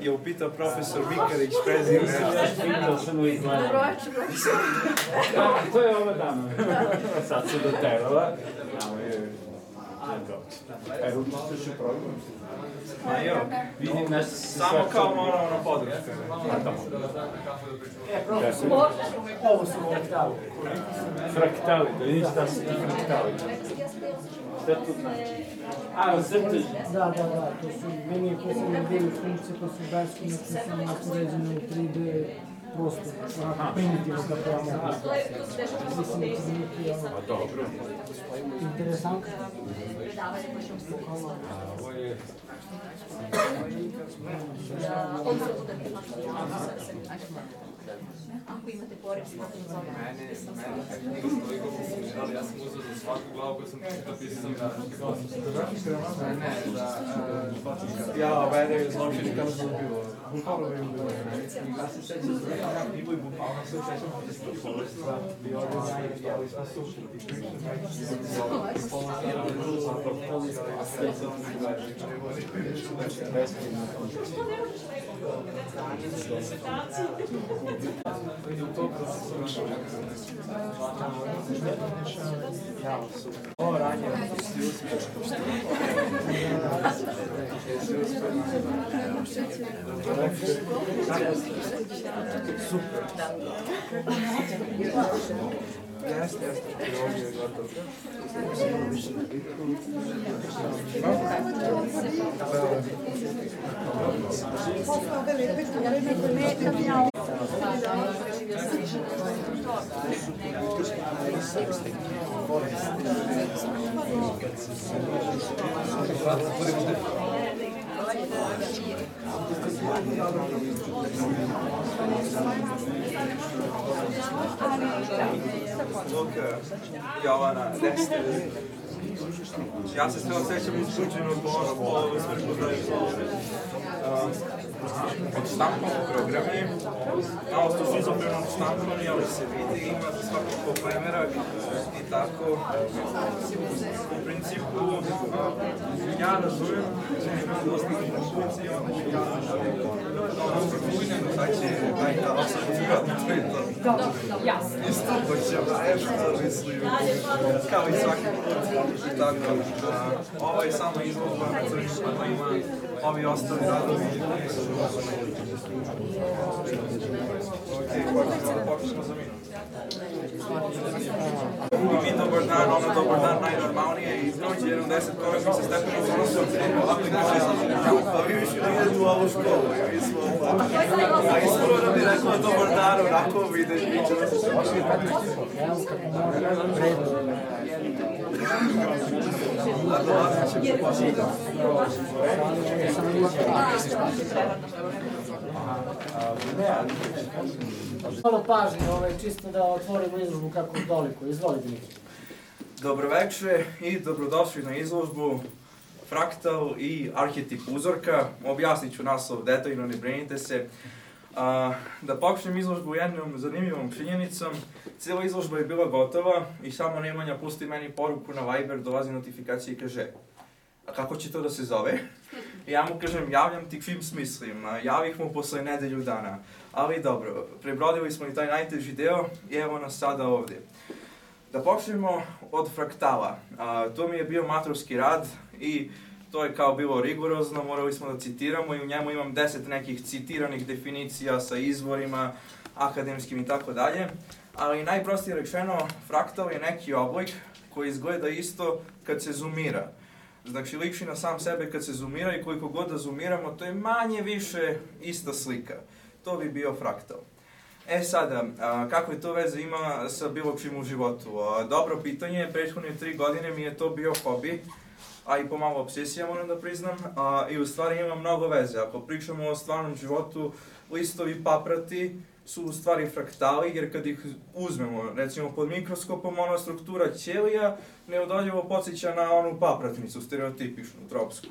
je, upitao profesor Mikarić prezime. Pitao sam mu izgleda. A, to je ova dama. Sad se doterala. Evo, učestvuješ u programu? Ma jo, Vidim nas samo kao moramo na podršku. Ovo su fraktali. Fraktali, da vidiš šta su ti fraktali. Šta tu znači? A, crtež. Da, da, da, to su, meni je posebno bili funkcije koje su beskonačne, samo onako uređene u 3D prostoru, onako primitivno kako ja mogu. Mislim da će biti ono, Pa dobro. interesantno. Ako imate porez, smatram za ovo. Mene, mene knjiga s toliko fascinirala, ja sam uzeo za svaku glavu koju sam napisao Ne, ne, za... uh, Ja, mene je zločin kao što bilo. Ja se sećam da sam ja knjigu i bukvalno se sećam da smo povrstva i ovdje zajedjeli smo suši. Jeste, jeste, ovdje je gotovo. Dok Jovana Dester. Ja se sve osjećam izbuđeno po ono, po ovu smrku da je od štampani programi, malo što su izopremno štampani, ali se vidi, ima za svakog po i tako. U principu, ja razumem, da ima dosta intuicije, onda će ja ono je to. Isto, pa kao i svaki put. I tako, a, ovo je samo izložba na tržištu, pa ima ovi ostali radovi Ok, pa da počnemo za minut. I dobar dan, ono dobar dan najnormalnije i prođe jednom deset koraka sa stepenom ponosom, i kaže, pa vi više ne idete u ovu školu, i mi smo A ispravo da bi rekao dobar dan, onako vide, mi ćemo se vredno. A dolazit će po Malo pažnje, ovaj, čisto da otvorimo izložbu kako doliko. Izvoli Dimitri. Dobroveče i dobrodošli na izložbu Fraktal i arhetip uzorka. Objasnit ću naslov detaljno, ne brinite se. A, da počnem izložbu jednom zanimljivom činjenicom. Cijela izložba je bila gotova i samo Nemanja pusti meni poruku na Viber, dolazi notifikacija i kaže a kako će to da se zove? Ja mu kažem, javljam ti film smislim, javih mu posle nedelju dana. Ali dobro, prebrodili smo i taj najteži deo i evo nas sada ovdje. Da počnemo od fraktala. A, to mi je bio maturski rad i to je kao bilo rigorozno, morali smo da citiramo i u njemu imam deset nekih citiranih definicija sa izvorima, akademskim i tako dalje. Ali najprostije rečeno, fraktal je neki oblik koji izgleda isto kad se zoomira. Znači, liči na sam sebe kad se zoomira i koliko god da zoomiramo, to je manje više ista slika. To bi bio fraktal. E sada, a, kakve to veze ima sa bilo čim u životu? A, dobro pitanje, prethodne tri godine mi je to bio hobi, a i pomalo obsesija moram da priznam, a, i u stvari ima mnogo veze. Ako pričamo o stvarnom životu, listovi paprati su u stvari fraktali, jer kad ih uzmemo, recimo pod mikroskopom, ona struktura ćelija neodoljivo podsjeća na onu papratnicu, stereotipičnu, tropsku.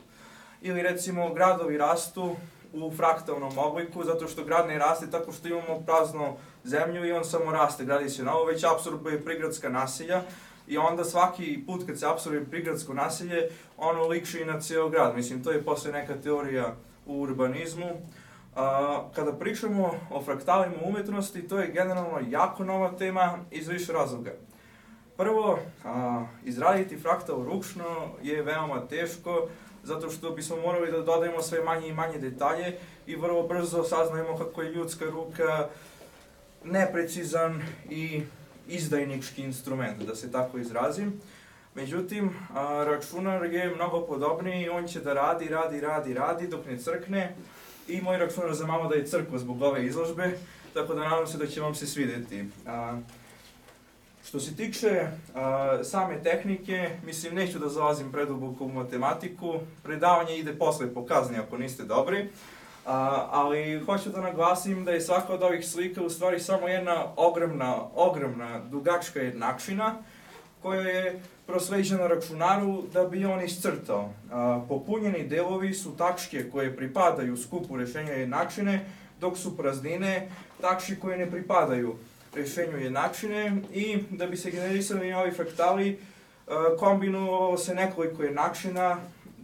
Ili recimo gradovi rastu u fraktalnom obliku, zato što grad ne raste tako što imamo praznu zemlju i on samo raste, gradi se novo, već apsorbuje prigradska naselja i onda svaki put kad se apsorbuje prigradsko naselje, ono liči na ceo grad. Mislim, to je posle neka teorija u urbanizmu. A, kada pričamo o fraktalima umetnosti, to je generalno jako nova tema iz više razloga. Prvo, a, izraditi fraktal ručno je veoma teško, zato što bismo morali da dodajemo sve manje i manje detalje i vrlo brzo saznajemo kako je ljudska ruka neprecizan i izdajnički instrument, da se tako izrazim. Međutim, računar je mnogo podobniji on će da radi, radi, radi, radi dok ne crkne i moj računar za malo da je crkva zbog ove izložbe, tako da nadam se da će vam se svideti. Što se tiče a, same tehnike, mislim, neću da zalazim preduboko u matematiku, predavanje ide posle po kazni ako niste dobri, a, ali hoću da naglasim da je svaka od ovih slika u stvari samo jedna ogromna, ogromna, dugačka jednakšina, koja je prosleđena računaru da bi on iscrtao. A, popunjeni delovi su tačke koje pripadaju skupu rešenja jednakšine, dok su praznine tačke koje ne pripadaju rešenju jednakšine i da bi se generisali ovi fraktali, e, kombinovalo se nekoliko jednakšina,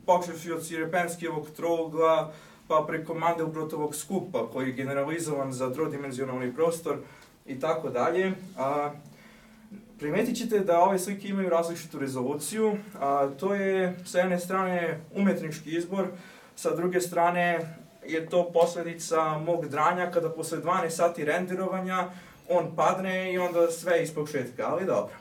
počevši od Sirepenskijevog trougla, pa preko Mandelbrotovog skupa, koji je generalizovan za trodimenzionalni prostor i tako dalje. A, Primetit ćete da ove slike imaju različitu rezoluciju, a to je sa jedne strane umetnički izbor, sa druge strane je to posledica mog dranja kada posle 12 sati renderovanja on padne i onda sve iz početka, ali dobro.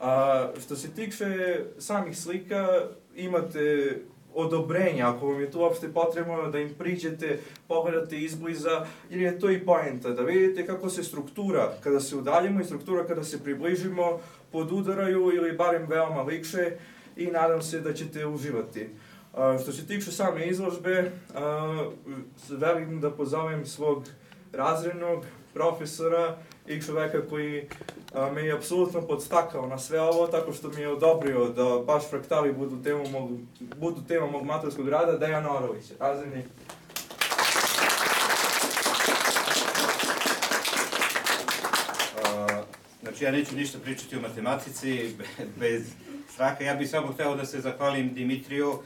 A, što se tiče samih slika, imate odobrenja, ako vam je to uopšte potrebno da im priđete, pogledate izbliza, jer je to i poenta, da vidite kako se struktura, kada se udaljimo i struktura kada se približimo, podudaraju ili barem veoma liče i nadam se da ćete uživati. A, što se tiče same izložbe, a, velim da pozovem svog razrednog profesora i čoveka koji a, me je apsolutno podstakao na sve ovo, tako što mi je odobrio da baš fraktali budu tema mog, budu tema mog maturskog rada, Dejan Orović, razredni. A, Znači ja neću ništa pričati o matematici bez straha. Ja bih samo hteo da se zahvalim Dimitriju,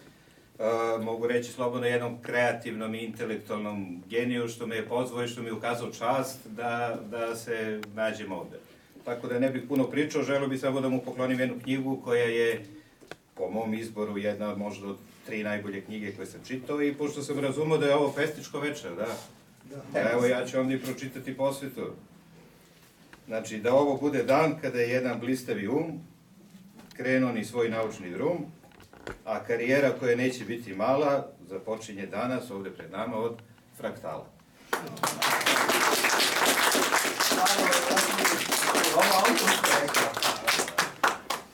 a, mogu reći slobodno jednom kreativnom i intelektualnom geniju što me je pozvao i što mi je ukazao čast da, da se nađem ovde. Tako da ne bih puno pričao, želeo bih samo da mu poklonim jednu knjigu koja je po mom izboru jedna možda od tri najbolje knjige koje sam čitao i pošto sam razumao da je ovo festičko večer, da. Da. Evo ja ću vam i pročitati posvetu. Znači, da ovo bude dan kada je jedan blistavi um krenuo ni svoj naučni drum, a karijera koja neće biti mala započinje danas ovde pred nama od fraktala.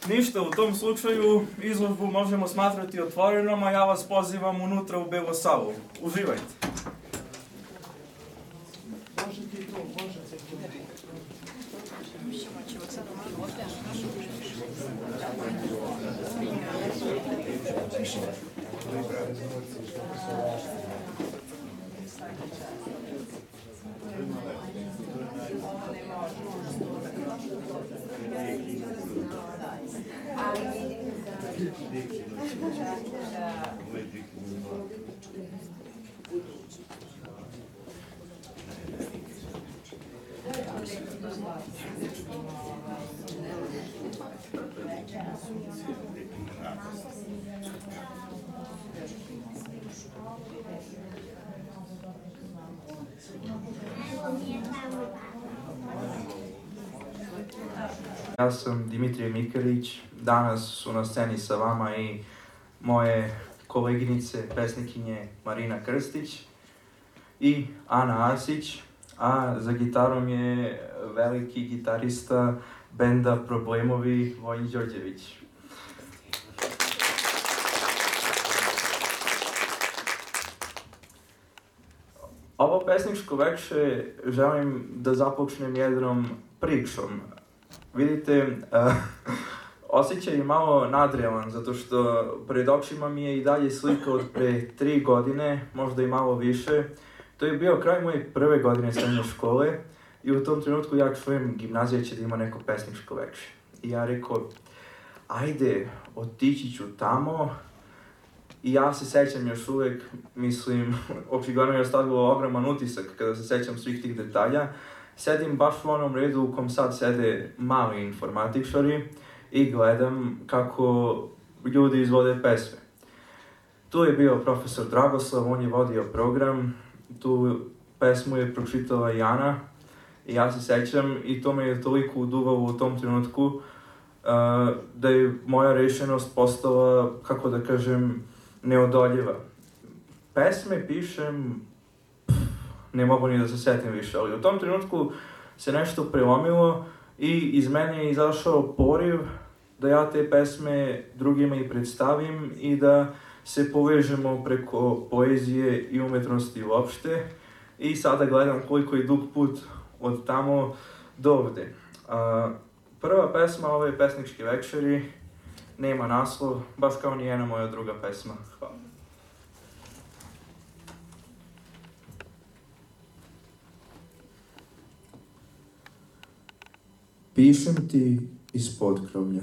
Ništa, u tom slučaju izložbu možemo smatrati otvorenom, a ja vas pozivam unutra u Belo Savu. Uživajte. Ja sam Dimitrije Mikelić, danas su na sceni sa vama i moje koleginice, pesnikinje Marina Krstić i Ana Asić, a za gitarom je veliki gitarista benda Problemovi Vojin Đorđević. Ovo pesničko veče želim da započnem jednom pričom. Vidite, uh, osjećaj je malo nadrealan, zato što pred očima mi je i dalje slika od pre tri godine, možda i malo više. To je bio kraj moje prve godine srednje škole i u tom trenutku ja čujem gimnazija će da ima neko pesničko veče. I ja rekao, ajde, otići ću tamo, I ja se sećam još uvek, mislim, očigledno je ostavilo ogroman utisak kada se sećam svih tih detalja. Sedim baš u onom redu u kom sad sede mali informatičari i gledam kako ljudi izvode pesme. Tu je bio profesor Dragoslav, on je vodio program, tu pesmu je pročitala Jana i ja se sećam i to me je toliko uduvalo u tom trenutku uh, da je moja rešenost postala, kako da kažem, neodoljiva. Pesme pišem, ne mogu ni da se setim više, ali u tom trenutku se nešto prelomilo i iz mene je izašao poriv da ja te pesme drugima i predstavim i da se povežemo preko poezije i umetnosti uopšte. I sada gledam koliko je dug put od tamo do ovde. A, prva pesma ove pesničke večeri nema naslov, baš kao ni jedna moja druga pesma. Hvala. Pišem ti iz podkrovlja,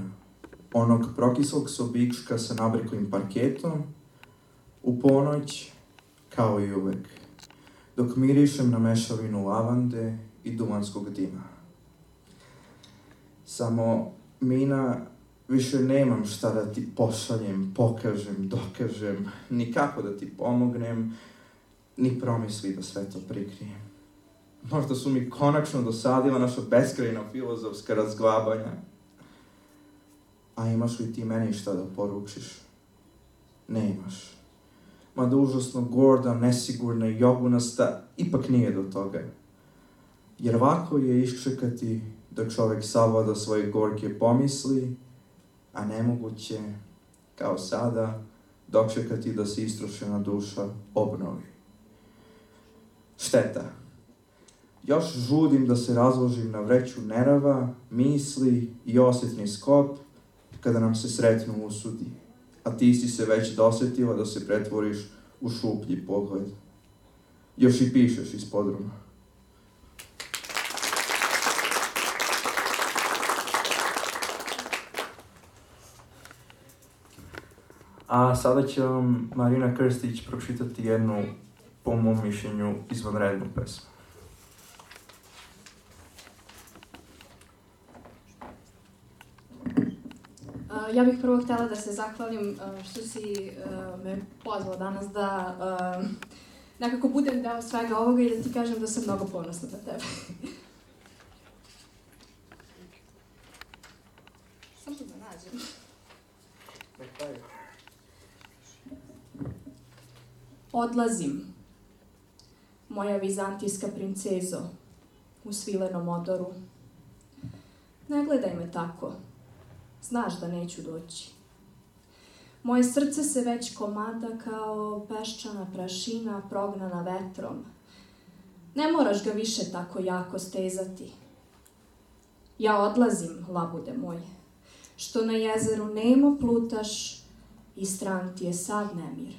onog prokislog sobička sa nabreklim parketom, u ponoć, kao i uvek, dok mirišem na mešavinu lavande i dumanskog dima. Samo Mina više nemam šta da ti pošaljem, pokažem, dokažem, ni kako da ti pomognem, ni promisli da sve to prikrijem. Možda su mi konačno dosadila naša beskrajna filozofska razglabanja. A imaš li ti meni šta da poručiš? Ne imaš. Mada užasno gorda, nesigurna i jogunasta, ipak nije do toga. Jer ovako je iščekati da čovek savlada svoje gorke pomisli, a nemoguće, kao sada, dočekati da se istrošena duša obnovi. Šteta. Još žudim da se razložim na vreću nerava, misli i osjetni skop kada nam se sretnu usudi, a ti si se već dosetila da se pretvoriš u šuplji pogled. Još i pišeš iz podruma. A sada će vam Marina Krstić pročitati jednu, po mom mišljenju, izvanrednu pesmu. Ja bih prvo htjela da se zahvalim uh, što si uh, me pozvao danas da nekako budem deo svega ovoga i da ti kažem da sam mnogo ponosna na tebe. Samo da nađem. Odlazim, moja vizantijska princezo, u svilenom odoru. Ne gledaj me tako, znaš da neću doći. Moje srce se već komada kao peščana prašina prognana vetrom. Ne moraš ga više tako jako stezati. Ja odlazim, labude moje, što na jezeru nemo plutaš i stran ti je sav nemir.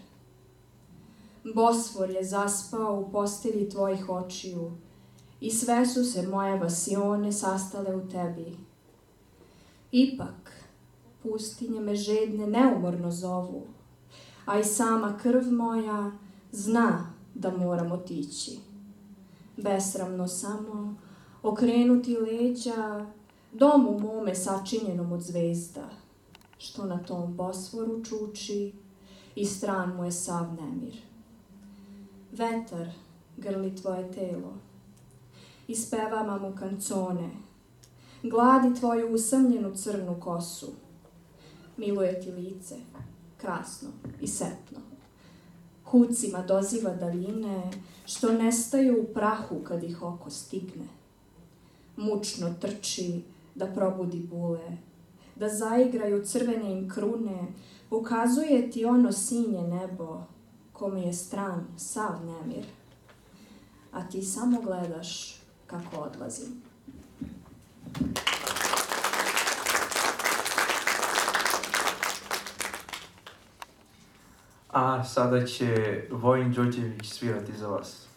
Bosfor je zaspao u postelji tvojih očiju i sve su se moje vasione sastale u tebi. Ipak, pustinje me žedne neumorno zovu, a i sama krv moja zna da moram otići. Besramno samo okrenuti leđa domu mome sačinjenom od zvezda, što na tom Bosforu čuči i stran mu je sav nemir. Vetar grli tvoje telo, ispevama mu kancone, gladi tvoju usamljenu crnu kosu, miluje ti lice, krasno i setno. Hucima doziva daljine, što nestaju u prahu kad ih oko stigne. Mučno trči da probudi bule, da zaigraju crvene im krune, pokazuje ti ono sinje nebo, kome je stran sav nemir. A ti samo gledaš kako odlazim. A sada će Vojin Đorđević svirati za vas.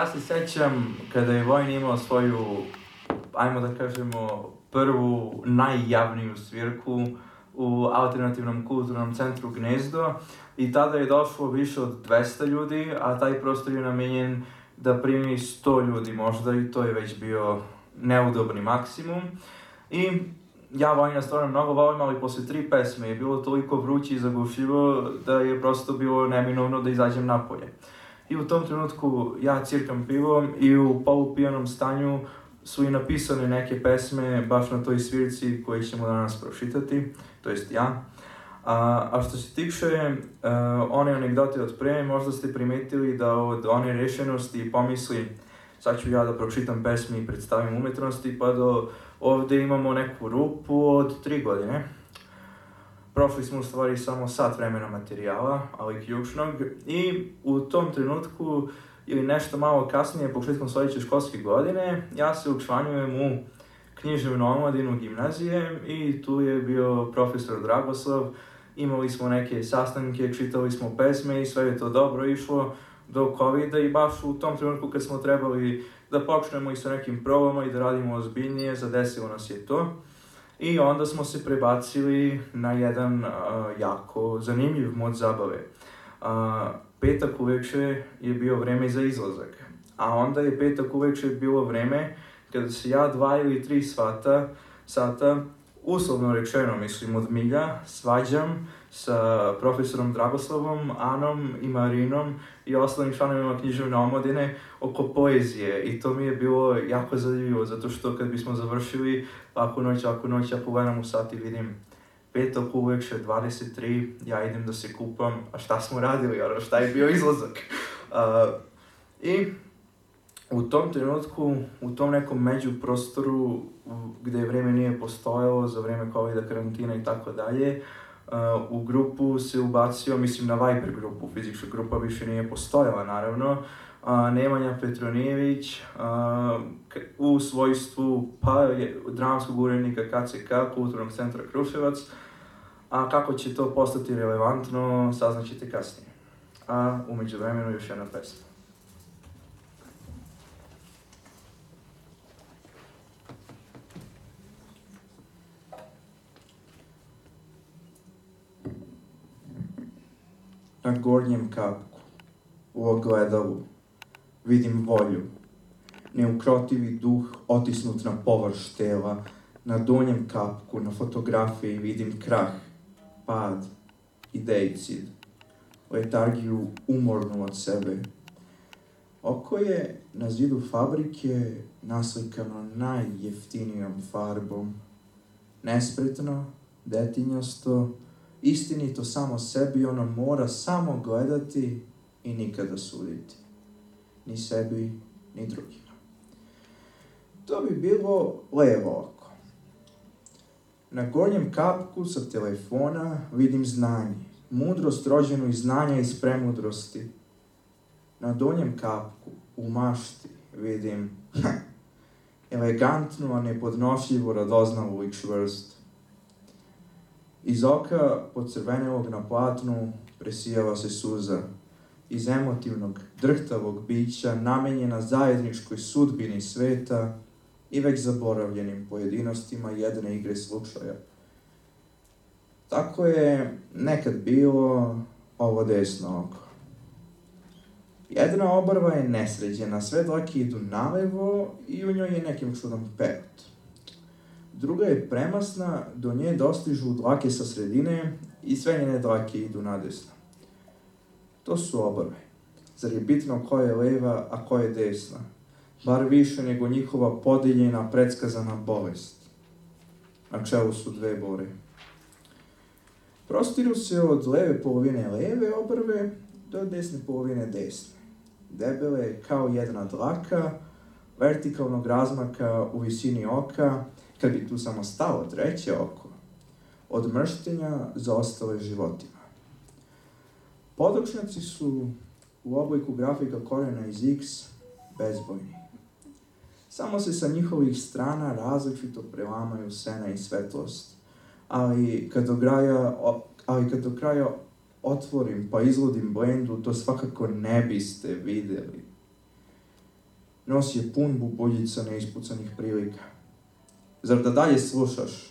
Ja se sećam kada je Vojin imao svoju, ajmo da kažemo, prvu najjavniju svirku u alternativnom kulturnom centru Gnezdo i tada je došlo više od 200 ljudi, a taj prostor je namenjen da primi 100 ljudi možda i to je već bio neudobni maksimum. I ja Vojna stvarno mnogo volim, ali posle tri pesme je bilo toliko vruće i zagušljivo da je prosto bilo neminovno da izađem napolje. I u tom trenutku ja cirkam pivom i u polupijanom stanju su i napisane neke pesme baš na toj svirci koje ćemo danas prošitati, to jest ja. A, a što se tiče uh, one anegdote od pre, možda ste primetili da od one rešenosti pomisli sad ću ja da pročitam pesmi i predstavim umetnosti, pa do ovde imamo neku rupu od tri godine. Prošli smo u stvari samo sat vremena materijala, ali ključnog, i u tom trenutku ili nešto malo kasnije, početkom sledeće školske godine, ja se učlanjujem u književnu omladinu gimnazije i tu je bio profesor Dragoslav, imali smo neke sastanke, čitali smo pesme i sve je to dobro išlo do covid i baš u tom trenutku kad smo trebali da počnemo i sa nekim probama i da radimo ozbiljnije, zadesilo nas je to. I onda smo se prebacili na jedan uh, jako zanimljiv mod zabave. Uh, petak uveče je bio vreme za izlazak, a onda je petak uveče bilo vreme kada se ja dva ili tri svata Sada, uslovno rečeno, mislim, od milja, svađam sa profesorom Dragoslavom, Anom i Marinom i ostalim članovima književne omladine oko poezije i to mi je bilo jako zanimljivo zato što kad bismo završili laku noć, laku noć, ja pogledam u sat i vidim petak uveče, 23, ja idem da se kupam, a šta smo radili, ono, šta je bio izlazak. Uh, I u tom trenutku, u tom nekom međuprostoru gde vreme nije postojalo za vreme covid karantina i tako dalje, u grupu se ubacio, mislim na Viber grupu, fizička grupa više nije postojala naravno, uh, Nemanja Petronijević uh, u svojstvu pa, je, dramskog urednika KCK, Kulturnog centra Kruševac, a kako će to postati relevantno, saznaćete kasnije. A umeđu vremenu još jedna pesma. Na gornjem kapku, u ogledalu, vidim volju. Neukrotivi duh otisnut na površ tela, na donjem kapku, na fotografiji vidim krah, pad, idejcid, letargiju umornu od sebe. Oko je na zidu fabrike naslikano najjeftinijom farbom. Nespretno, detinjasto, istinito samo sebi, ono mora samo gledati i nikada suditi. Ni sebi, ni drugima. To bi bilo levo oko. Na gornjem kapku sa telefona vidim znanje, mudrost rođenu iz znanja iz premudrosti. Na donjem kapku, u mašti, vidim elegantnu, a nepodnošljivo radoznalu i čvrstu. Iz oka podcrvenelog na platnu presijava se suza. Iz emotivnog, drhtavog bića namenjena zajedničkoj sudbini sveta i već zaboravljenim pojedinostima jedne igre slučaja. Tako je nekad bilo ovo desno oko. Jedna obrva je nesređena, sve dlake idu nalevo i u njoj je nekim čudom perut. Druga je premasna, do nje dostižu dlake sa sredine i sve njene dlake idu nadesno. To su obrve. Zar je bitno koja je leva, a koja je desna? bar više nego njihova podeljena, predskazana bolest. Na čelu su dve bore. Prostiru se od leve polovine leve obrve do desne polovine desne. Debele kao jedna dlaka, vertikalnog razmaka u visini oka, kad bi tu samo stalo treće oko, od mrštenja za ostale životima. Podočnjaci su u obliku grafika korena iz x bezbojni. Samo se sa njihovih strana različito prelamaju sena i svetlost. Ali kad do kraja, ali kad do kraja otvorim pa izlodim blendu, to svakako ne biste videli. Nos je pun bubuljica neispucanih prilika. Zar da dalje slušaš?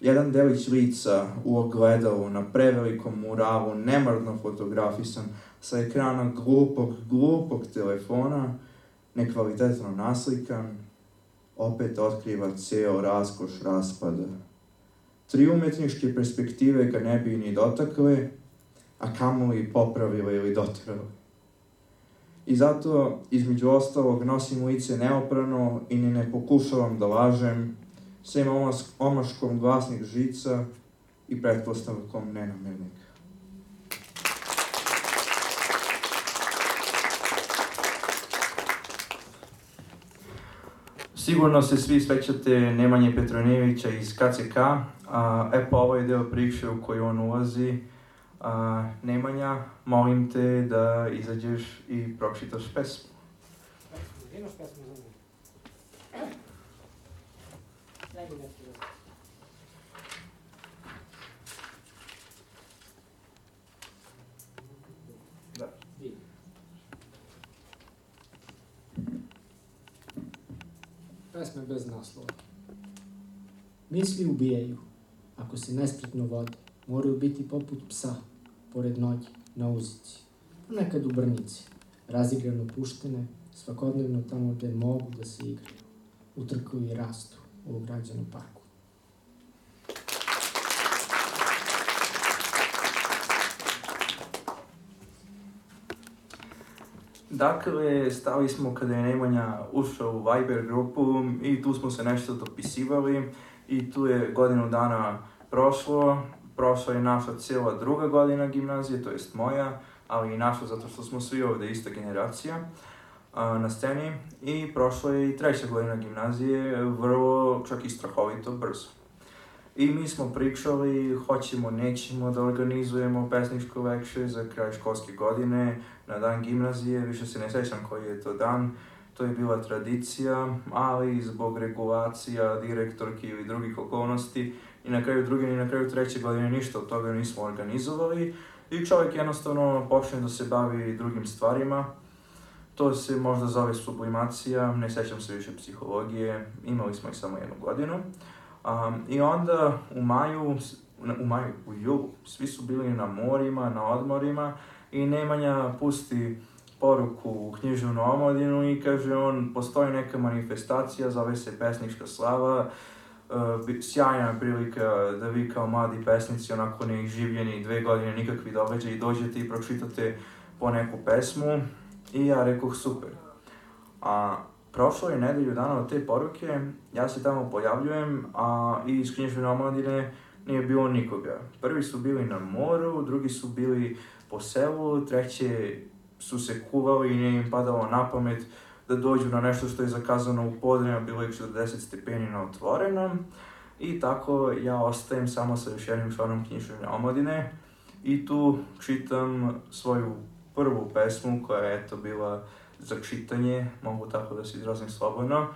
Jedan delić lica u ogledalu na prevelikom muralu, nemarno fotografisan, sa ekrana glupog, glupog telefona, nekvalitetno naslikan, opet otkriva ceo raskoš raspada. Tri umetničke perspektive ga ne bi ni dotakle, a kamoli popravile ili dotrale. I zato, između ostalog, nosim lice neoprano i ni ne pokušavam da lažem, sem omaškom glasnih žica i pretpostavkom nenamernika. Sigurno se svi svećate Nemanje Petronijevića iz KCK, a, e pa ovo je deo priče u koju on ulazi. A, Nemanja, molim te da izađeš i pročitaš pesmu. Imaš pesmu za mene? Najbolje da. Da. Vidi. Pesme bez naslova. Misli ubijaju, ako se nespretno vode. Moraju biti poput psa, pored noge, na uzici. Nekad u brnici, razigrano puštene, svakodnevno tamo gde mogu da se igraju, utrkuju i rastu. u ograđenom parku. Dakle, stali smo kada je Nemanja ušao u Viber grupu i tu smo se nešto dopisivali i tu je godinu dana prošlo. Prošla je naša cijela druga godina gimnazije, to jest moja, ali i naša zato što smo svi ovdje ista generacija na sceni. I prošla je i treća godina gimnazije, vrlo čak i strahovito brzo. I mi smo pričali, hoćemo, nećemo da organizujemo pesničko večer za kraj školske godine, na dan gimnazije, više se ne sjećam koji je to dan, to je bila tradicija, ali zbog regulacija, direktorki ili drugih okolnosti i na kraju druge i na kraju treće godine ništa od toga nismo organizovali i čovjek jednostavno počne da se bavi drugim stvarima. To se možda zove sublimacija, ne sjećam se više psihologije, imali smo ih samo jednu godinu. Um, I onda u maju, u maju, u julu, svi su bili na morima, na odmorima i Nemanja pusti poruku u književnu omladinu i kaže on, postoji neka manifestacija, zove se Pesnička slava, uh, sjajna prilika da vi kao mladi pesnici, onako neživljeni dve godine, nikakvi događaji, dođete i pročitate po neku pesmu i ja rekoh super. A prošlo je nedelju dana od te poruke, ja se tamo pojavljujem, a i iz književne omladine nije bilo nikoga. Prvi su bili na moru, drugi su bili po selu, treće su se kuvali i nije im padalo na pamet da dođu na nešto što je zakazano u podne, a bilo je 40 stepeni na otvorenom. I tako ja ostajem samo sa još jednim članom književne omladine i tu čitam svoju prvu pesmu koja je eto bila za čitanje, mogu tako da se izrazim slobodno.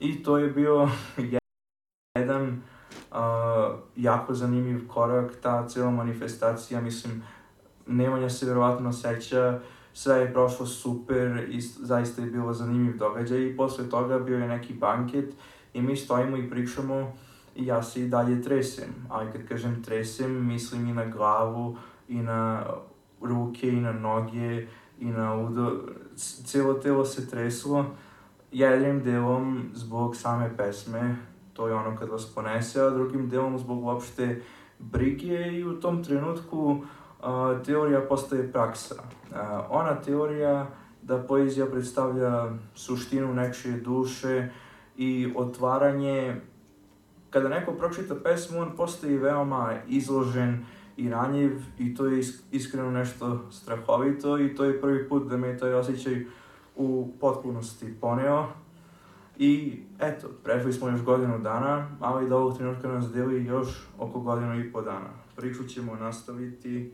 I to je bio jedan uh, jako zanimljiv korak, ta cijela manifestacija, mislim, Nemanja se verovatno seća, sve je prošlo super i zaista je bilo zanimljiv događaj. I posle toga bio je neki banket i mi stojimo i pričamo i ja se i dalje tresem, ali kad kažem tresem, mislim i na glavu, i na ruke, i na noge, i na udo, cijelo telo se treslo, jednim delom zbog same pesme, to je ono kad vas ponese, a drugim delom zbog uopšte brige i u tom trenutku a, teorija postaje praksa. Ona teorija da poezija predstavlja suštinu nečije duše i otvaranje kada neko pročita pesmu, on postaje veoma izložen i ranjiv i to je iskreno nešto strahovito i to je prvi put da me taj osjećaj u potpunosti poneo. I eto, prešli smo još godinu dana, ali do ovog trenutka nas deli još oko godinu i po dana. Priču ćemo nastaviti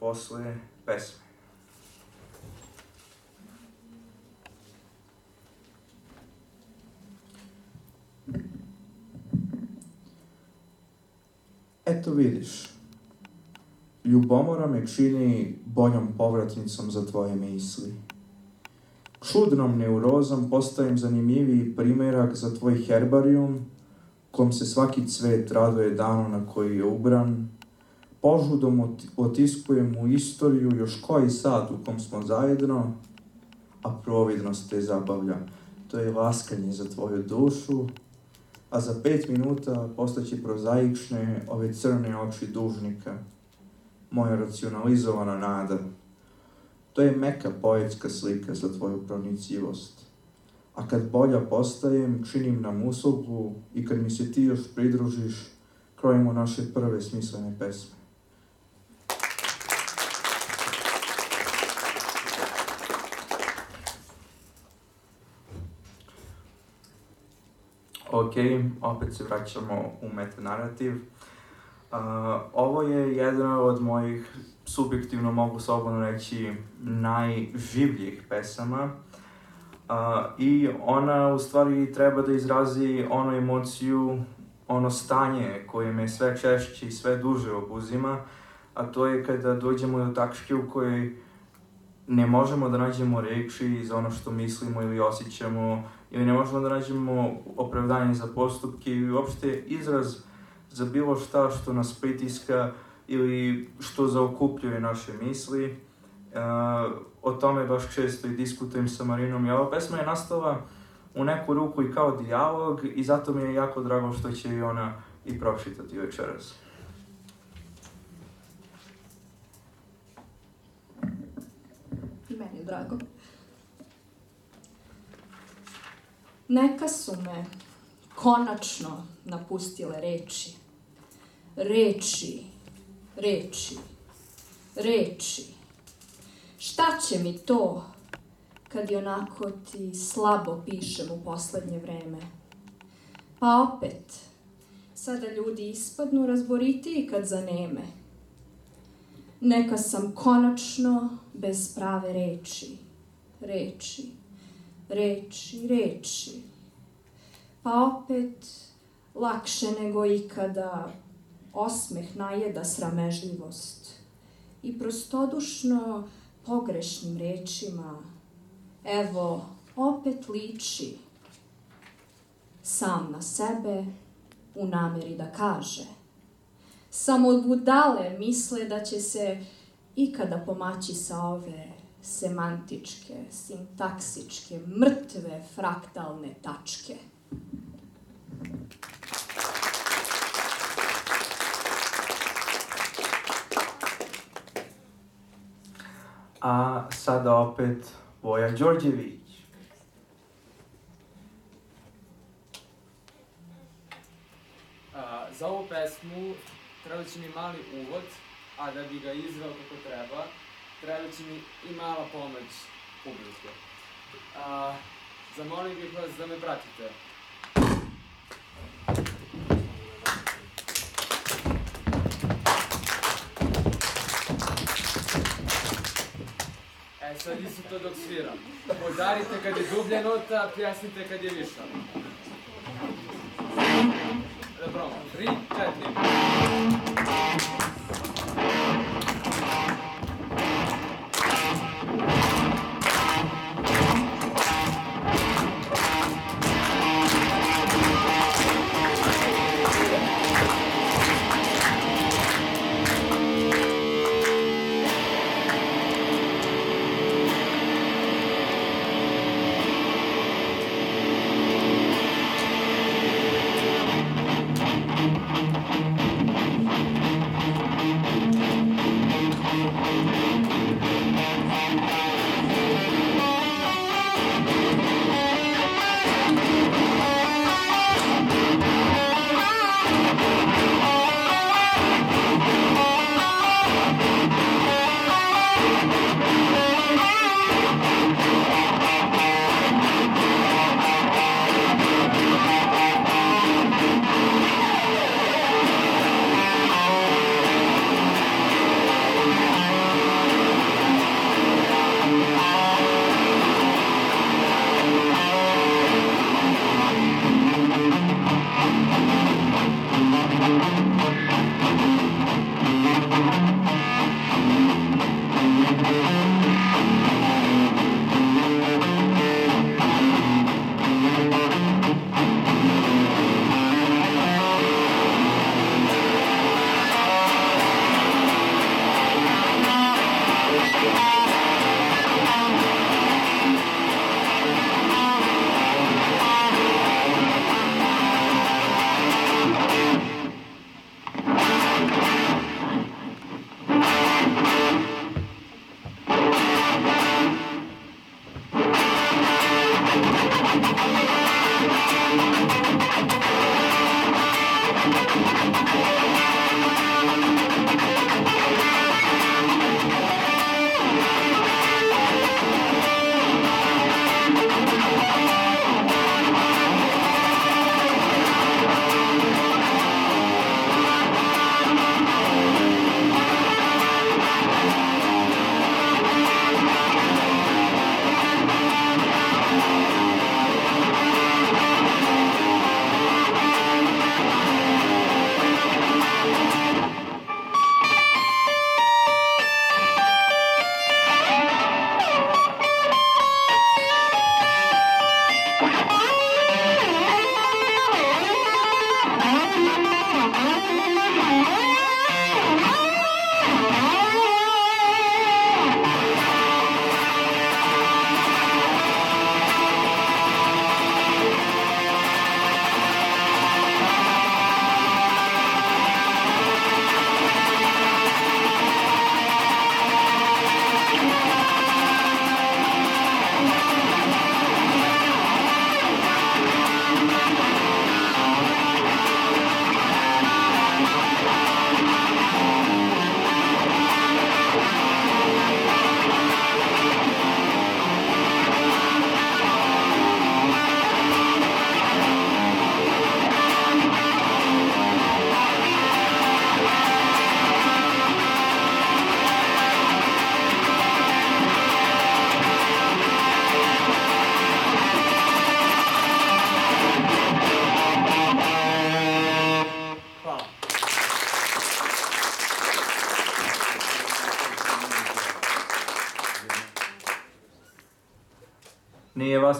posle pesme. Eto vidiš, ljubomora me čini boljom povratnicom za tvoje misli. Čudnom neurozom postajem zanimljiviji primjerak za tvoj herbarijum, kom se svaki cvet raduje danu na koji je ubran, požudom otiskujem u istoriju još koji sad u kom smo zajedno, a providnost te zabavlja. To je laskanje za tvoju dušu, a za pet minuta postaće prozaične ove crne oči dužnika. Moja racionalizovana nada. To je meka poetska slika za tvoju pronicljivost. A kad bolja postajem, činim nam uslugu i kad mi se ti još pridružiš, krojimo naše prve smislene pesme. Ok, opet se vraćamo u metanarativ. Uh, ovo je jedna od mojih, subjektivno mogu slobodno reći, najživljih pesama. Uh, I ona u stvari treba da izrazi onu emociju, ono stanje koje me sve češće i sve duže obuzima, a to je kada dođemo do tačke u kojoj ne možemo da nađemo reči za ono što mislimo ili osjećamo, ili ne možemo da nađemo opravdanje za postupke ili uopšte izraz za bilo šta što nas pritiska ili što zaokupljuje naše misli. Uh, o tome baš često i diskutujem sa Marinom i ova pesma je nastala u neku ruku i kao dijalog i zato mi je jako drago što će i ona i pročitati večeras. I meni je drago. Neka su me konačno napustile reči. Reči, reči, reči. Šta će mi to kad i onako ti slabo pišem u poslednje vreme? Pa opet, sada ljudi ispadnu razboritiji kad zaneme. Neka sam konačno bez prave reči, reči, reči, reči. Pa opet, lakše nego ikada, osmeh najeda sramežljivost. I prostodušno pogrešnim rečima, evo, opet liči sam na sebe u nameri da kaže. Samo budale misle da će se ikada pomaći sa ove semantičke, sintaksičke, mrtve fraktalne tačke. A sada opet Boja Đorđević. A, za ovu pesmu treba će mi mali uvod, a da bi ga izveo kako treba, treba će mi i mala pomoć publike. A, zamolio bih vas da me pratite. E, sad isto to dok sviram. Podarite kad je dublja nota, pljasnite kad je viša. Da probamo. Tri, četiri.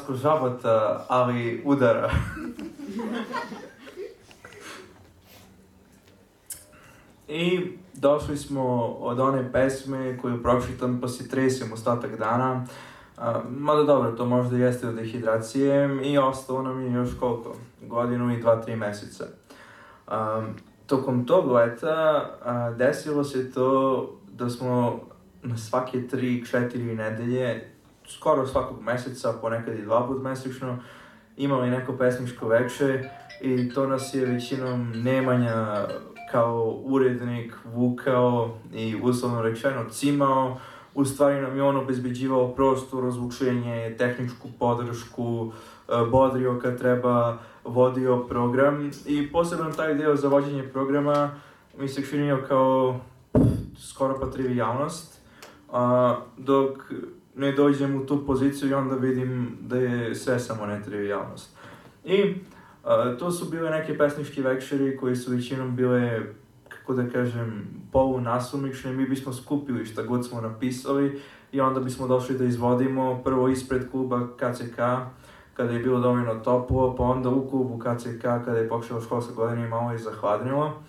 Vasko Žabota, ali udara. I došli smo od one pesme koju pročitam pa se tresim ostatak dana. Mada dobro, to možda jeste od dehidracije i ostalo nam je još koliko? Godinu i dva, tri meseca. Tokom tog leta desilo se to da smo na svake tri, četiri nedelje, skoro svakog meseca, ponekad i dva put mesečno, imali neko pesničko veče i to nas je većinom Nemanja kao urednik vukao i uslovno rečeno cimao, u stvari nam je on obezbeđivao prostor, ozvučenje, tehničku podršku, bodrio kad treba, vodio program i posebno taj deo za vođenje programa mi se činio kao skoro pa trivialnost, a, dok ne dođem u tu poziciju i onda vidim da je sve samo netrivialnost. I a, to su bile neke pesnički večeri koji su većinom bile, kako da kažem, polu nasumične, mi bismo skupili šta god smo napisali i onda bismo došli da izvodimo prvo ispred kluba KCK, kada je bilo dovoljno toplo, pa onda u klubu KCK kada je počela školska godina i malo je zahladnilo.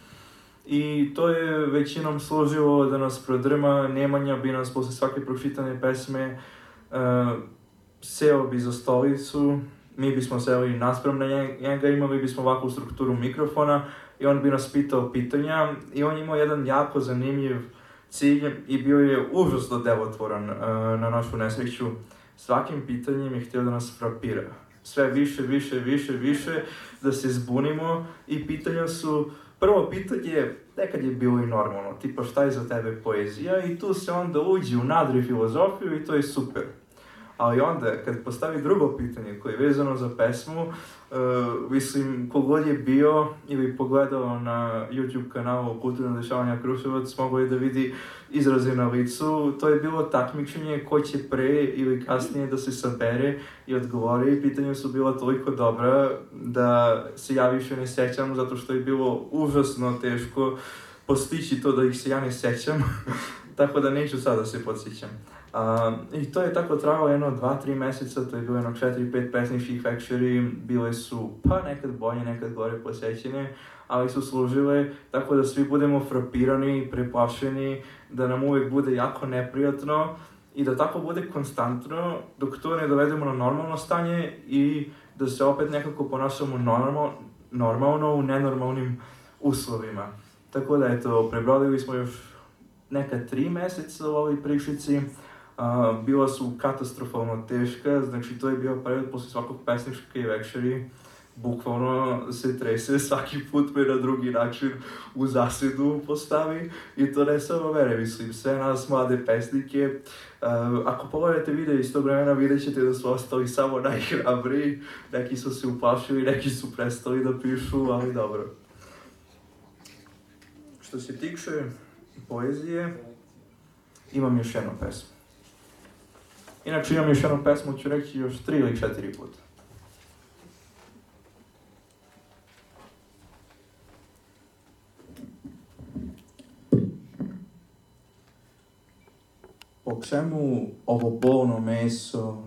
I to je većinom služilo da nas prodrma, Nemanja bi nas posle svake pročitane pesme uh, seo bi za stolicu, mi bismo seli naspram na njega, imali bismo ovakvu strukturu mikrofona i on bi nas pitao pitanja i on imao jedan jako zanimljiv cilj i bio je užasno delotvoran uh, na našu nesreću. Svakim pitanjem je htio da nas frapira. Sve više, više, više, više, da se zbunimo i pitanja su Prvo pitanje, nekad je bilo i normalno, tipa šta je za tebe poezija i tu se onda uđe u nadri filozofiju i to je super. Ali onda, kad postavi drugo pitanje koje je vezano za pesmu, uh, mislim, kogod je bio ili pogledao na YouTube kanalu Kulturno dešavanja Kruševac, mogo je da vidi izraze na licu. To je bilo takmičenje ko će pre ili kasnije da se sabere i odgovori. Pitanja su bila toliko dobra da se ja više ne sećam, zato što je bilo užasno teško postići to da ih se ja ne sećam. Tako da neću sada da se podsjećam. Um, I to je tako trajalo jedno dva, tri meseca, to je bilo jedno četiri, pet pesničkih večeri, bile su pa nekad bolje, nekad gore posećene, ali su služile tako da svi budemo frapirani, preplašeni, da nam uvek bude jako neprijatno i da tako bude konstantno dok to ne dovedemo na normalno stanje i da se opet nekako ponašamo normalno, normalno u nenormalnim uslovima. Tako da eto, prebrodili smo još neka tri meseca u ovoj prišici, Uh, bila su katastrofalno teška, znači to je bio period posle svakog pesničke večeri, bukvalno se trese, svaki put me na drugi način u zasedu postavi i to ne samo mene, mislim, sve nas mlade pesnike. Uh, ako pogledate video iz tog vremena, vidjet ćete da su ostali samo najhrabriji, neki su se uplašili, neki su prestali da pišu, ali dobro. Što se tiče poezije, imam još jednu pesmu. Inače imam još jednu pesmu, ću reći još tri ili četiri puta. Po čemu ovo bolno meso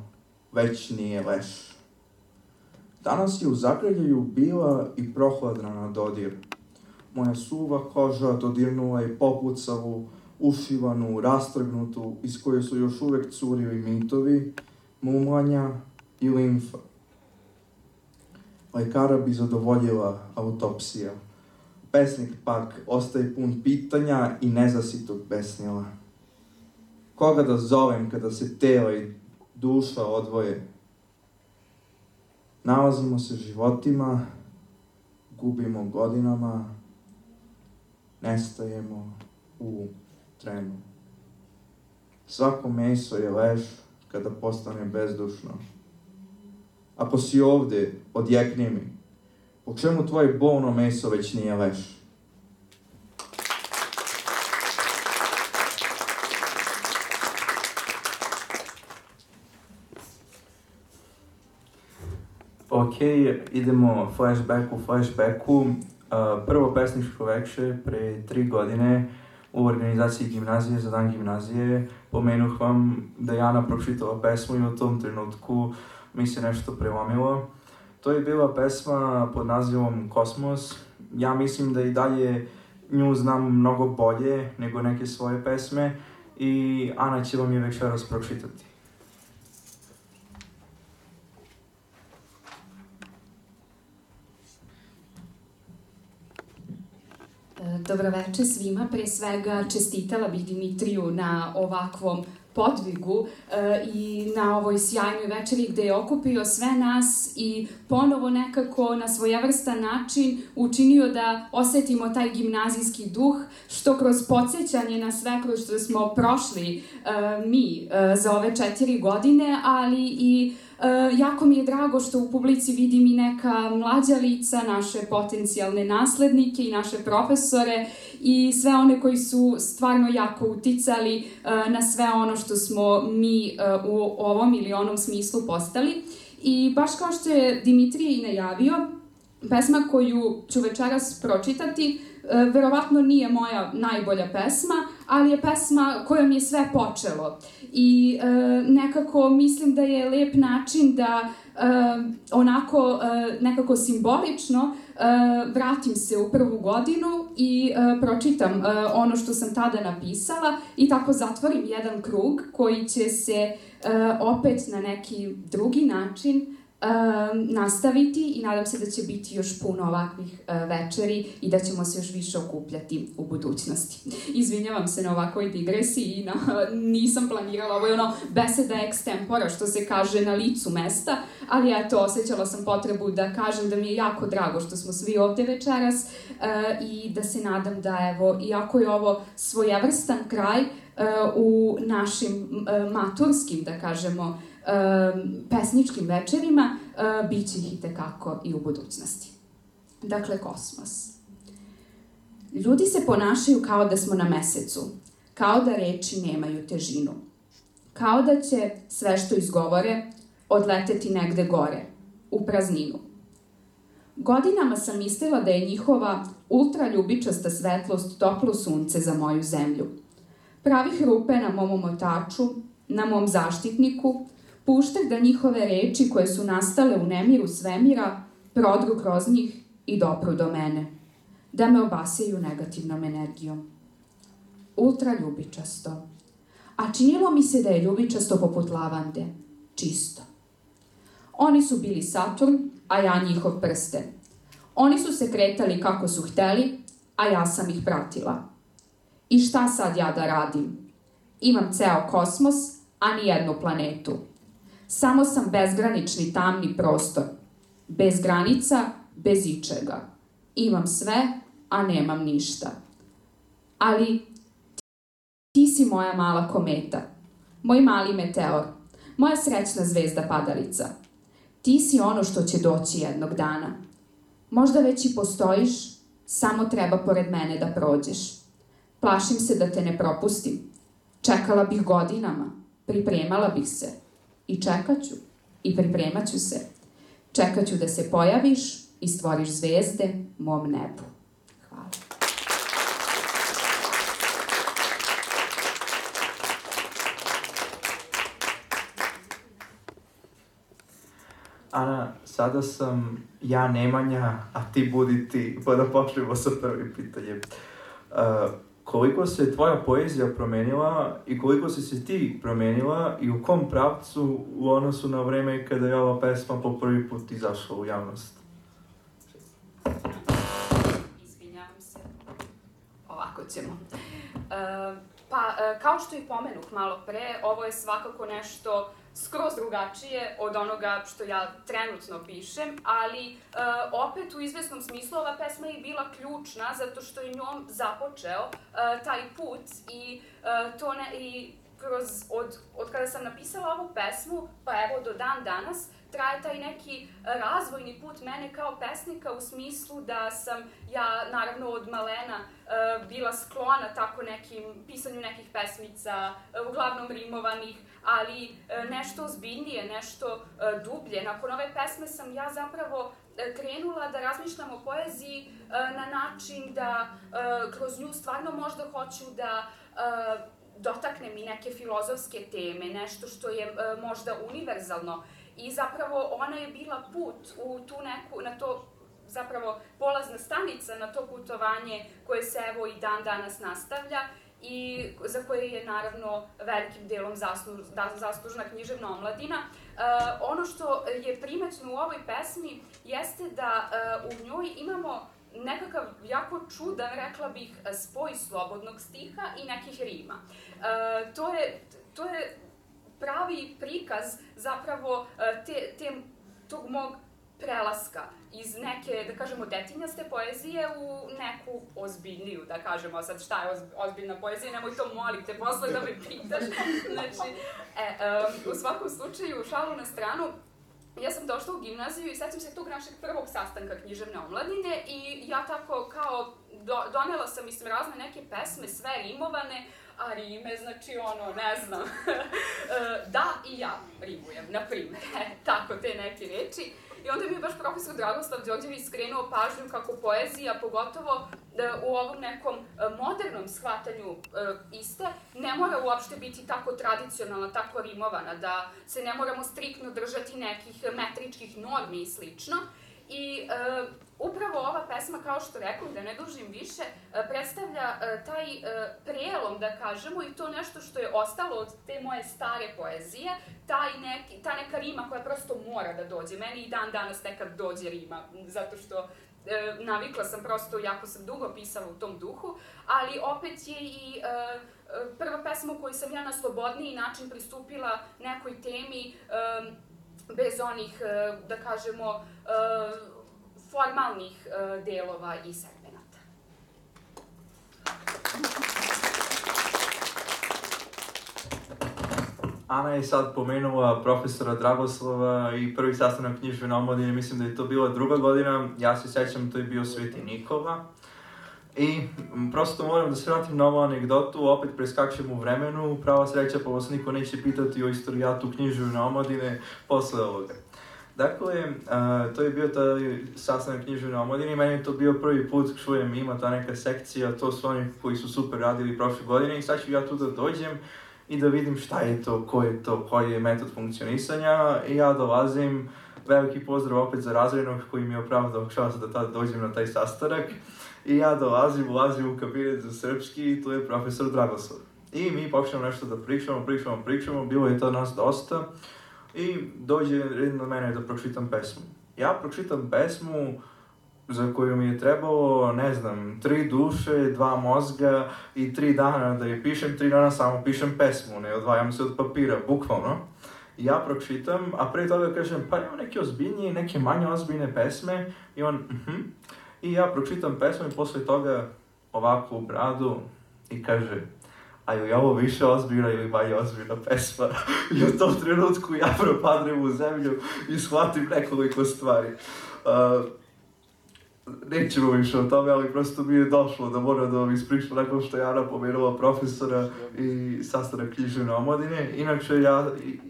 već nije leš? Danas je u zagrljaju bila i prohladna na dodir. Moja suva koža dodirnula je popucavu, ušivanu, rastrgnutu, iz koje su još uvek curili mitovi, mumlanja i limfa. Lekara bi zadovoljila autopsija. Pesnik pak ostaje pun pitanja i nezasitog besnila. Koga da zovem kada se tela i duša odvoje? Nalazimo se životima, gubimo godinama, nestajemo u trenu. Svako meso je leš kada postane bezdušno. Ako si ovde, odjekni mi. Po čemu tvoje bolno meso već nije leš? Ok, idemo flashback u flashbacku. Uh, prvo pesničko veče pre tri godine u organizaciji gimnazije za dan gimnazije. Pomenuh vam da Jana pročitala pesmu i u tom trenutku mi se nešto prelomilo. To je bila pesma pod nazivom Kosmos. Ja mislim da i dalje nju znam mnogo bolje nego neke svoje pesme i Ana će vam je večeras pročitati. Dobroveče svima. Pre svega čestitala bih Dimitriju na ovakvom podvigu e, i na ovoj sjajnoj večeri gde je okupio sve nas i ponovo nekako na svojevrstan način učinio da osetimo taj gimnazijski duh, što kroz podsjećanje na sve kroz što smo prošli e, mi e, za ove četiri godine, ali i E, jako mi je drago što u publici vidim i neka mlađa lica, naše potencijalne naslednike i naše profesore i sve one koji su stvarno jako uticali e, na sve ono što smo mi e, u ovom ili onom smislu postali. I baš kao što je Dimitrije i najavio, pesma koju ću večeras pročitati E, verovatno nije moja najbolja pesma, ali je pesma kojom je sve počelo. I e, nekako mislim da je lep način da e, onako e, nekako simbolično e, vratim se u prvu godinu i e, pročitam e, ono što sam tada napisala i tako zatvorim jedan krug koji će se e, opet na neki drugi način um, nastaviti i nadam se da će biti još puno ovakvih uh, večeri i da ćemo se još više okupljati u budućnosti. Izvinjavam se na ovakvoj digresiji i na, nisam planirala, ovo je ono beseda extempora što se kaže na licu mesta, ali eto, osjećala sam potrebu da kažem da mi je jako drago što smo svi ovde večeras uh, i da se nadam da evo, iako je ovo svojevrstan kraj, uh, u našim maturskim, da kažemo, pesničkim večerima, bit će ih i tekako i u budućnosti. Dakle, kosmos. Ljudi se ponašaju kao da smo na mesecu, kao da reči nemaju težinu. Kao da će sve što izgovore odleteti negde gore, u prazninu. Godinama sam mislila da je njihova ultraljubičasta svetlost toplo sunce za moju zemlju. Pravih rupe na mom omotaču, na mom zaštitniku, puštak da njihove reči koje su nastale u nemiru svemira prodru kroz njih i dopru do mene, da me obasjaju negativnom energijom. Ultra ljubičasto. A činilo mi se da je ljubičasto poput lavande, čisto. Oni su bili Saturn, a ja njihov prsten. Oni su se kretali kako su hteli, a ja sam ih pratila. I šta sad ja da radim? Imam ceo kosmos, a ni jednu planetu. Samo sam bezgranični tamni prostor. Bez granica, bez ičega. Imam sve, a nemam ništa. Ali ti si moja mala kometa, moj mali meteor, moja srećna zvezda padalica. Ti si ono što će doći jednog dana. Možda već i postojiš, samo treba pored mene da prođeš. Plašim se da te ne propustim. Čekala bih godinama, pripremala bih se, i čekat ću i pripremat ću se. Čekat ću da se pojaviš i stvoriš zvezde mom nebu. Hvala. Ana, sada sam ja Nemanja, a ti budi ti, pa da počnemo sa prvim pitanjem. Uh, koliko se tvoja poezija promenila i koliko si se ti promenila i u kom pravcu u odnosu na vreme kada je ova pesma po prvi put izašla u javnost? Izvinjavam se. Ovako ćemo. Uh, pa, uh, kao što i pomenuh malo pre, ovo je svakako nešto skroz drugačije od onoga što ja trenutno pišem, ali e, opet u izvesnom smislu ova pesma je bila ključna zato što je njom započeo e, taj put i e, to ne, i kroz, od, od kada sam napisala ovu pesmu, pa evo do dan danas, traje taj neki razvojni put mene kao pesnika u smislu da sam ja naravno od malena uh, bila sklona tako nekim pisanju nekih pesmica, uh, uglavnom rimovanih, ali nešto ozbiljnije, nešto dublje. Nakon ove pesme sam ja zapravo krenula da razmišljam o poeziji na način da kroz nju stvarno možda hoću da dotaknem i neke filozofske teme, nešto što je možda univerzalno i zapravo ona je bila put u tu neku, na to zapravo polazna stanica na to putovanje koje se evo i dan danas nastavlja i za koje je naravno velikim delom zasluž, da, zaslužna književna omladina. Uh, ono što je primetno u ovoj pesmi jeste da uh, u njoj imamo nekakav jako čudan, rekla bih, spoj slobodnog stiha i nekih rima. Uh, to je, to je pravi prikaz zapravo te, te, tog mog prelaska iz neke, da kažemo, detinjaste poezije u neku ozbiljniju, da kažemo, sad šta je ozbiljna poezija, nemoj to molite posle da me pitaš. Znači, e, um, u svakom slučaju, šalu na stranu, ja sam došla u gimnaziju i sećam se tog našeg prvog sastanka književne omladine i ja tako kao do, donela sam, mislim, razne neke pesme, sve rimovane, a rime, znači ono, ne znam, da i ja rimujem, na primjer, tako te neke reči. I onda mi je baš profesor Dragoslav Đorđević skrenuo pažnju kako poezija, pogotovo da, u ovom nekom e, modernom shvatanju e, iste, ne mora uopšte biti tako tradicionalna, tako rimovana, da se ne moramo striktno držati nekih metričkih normi i slično. I e, upravo ova pesma, kao što rekao, da ne dužim više, e, predstavlja e, taj e, prelom, da kažemo, i to nešto što je ostalo od te moje stare poezije, taj neki, ta neka rima koja prosto mora da dođe. Meni i dan danas nekad dođe rima, zato što navikla sam prosto, jako sam dugo pisala u tom duhu, ali opet je i prva pesma u kojoj sam ja na slobodniji način pristupila nekoj temi bez onih, da kažemo, formalnih uh, delova i segmenata. Ana je sad pomenula profesora Dragoslova i prvi sastanak književne omladine, mislim da je to bila druga godina, ja se sećam, to je bio Sveti Nikola. I prosto moram da se vratim na ovu anegdotu, opet preskačem u vremenu, prava sreća pa vas niko neće pitati o istorijatu književne omladine posle ovoga. Dakle, uh, to je bio taj sastanak književne omladine i meni je to bio prvi put čujem ima ta neka sekcija, to su oni koji su super radili prošle godine i sad ću ja tu da dođem i da vidim šta je to, ko je to, koji je metod funkcionisanja i ja dolazim, veliki pozdrav opet za razrednog koji mi je opravdao čas da tada dođem na taj sastanak i ja dolazim, ulazim u kabinet za srpski i tu je profesor Dragoslav. I mi počnemo nešto da pričamo, pričamo, pričamo, bilo je to nas dosta i dođe red na mene da pročitam pesmu. Ja pročitam pesmu za koju mi je trebalo, ne znam, tri duše, dva mozga i tri dana da je pišem, tri dana samo pišem pesmu, ne odvajam se od papira, bukvalno. Ja pročitam, a pre toga kažem, pa ima neke ozbiljnije, neke manje ozbiljne pesme, i on, mhm, uh -huh. i ja pročitam pesmu i posle toga ovako u bradu i kaže, a je ovo više ozbiljna ili manje ozbiljna pesma. I u tom trenutku ja propadnem u zemlju i shvatim nekoliko stvari. Uh, nećemo više o tome, ali prosto mi je došlo da moram da vam ispričam nakon što je Ana pomenula profesora i sastanak književne omladine. Inače, ja,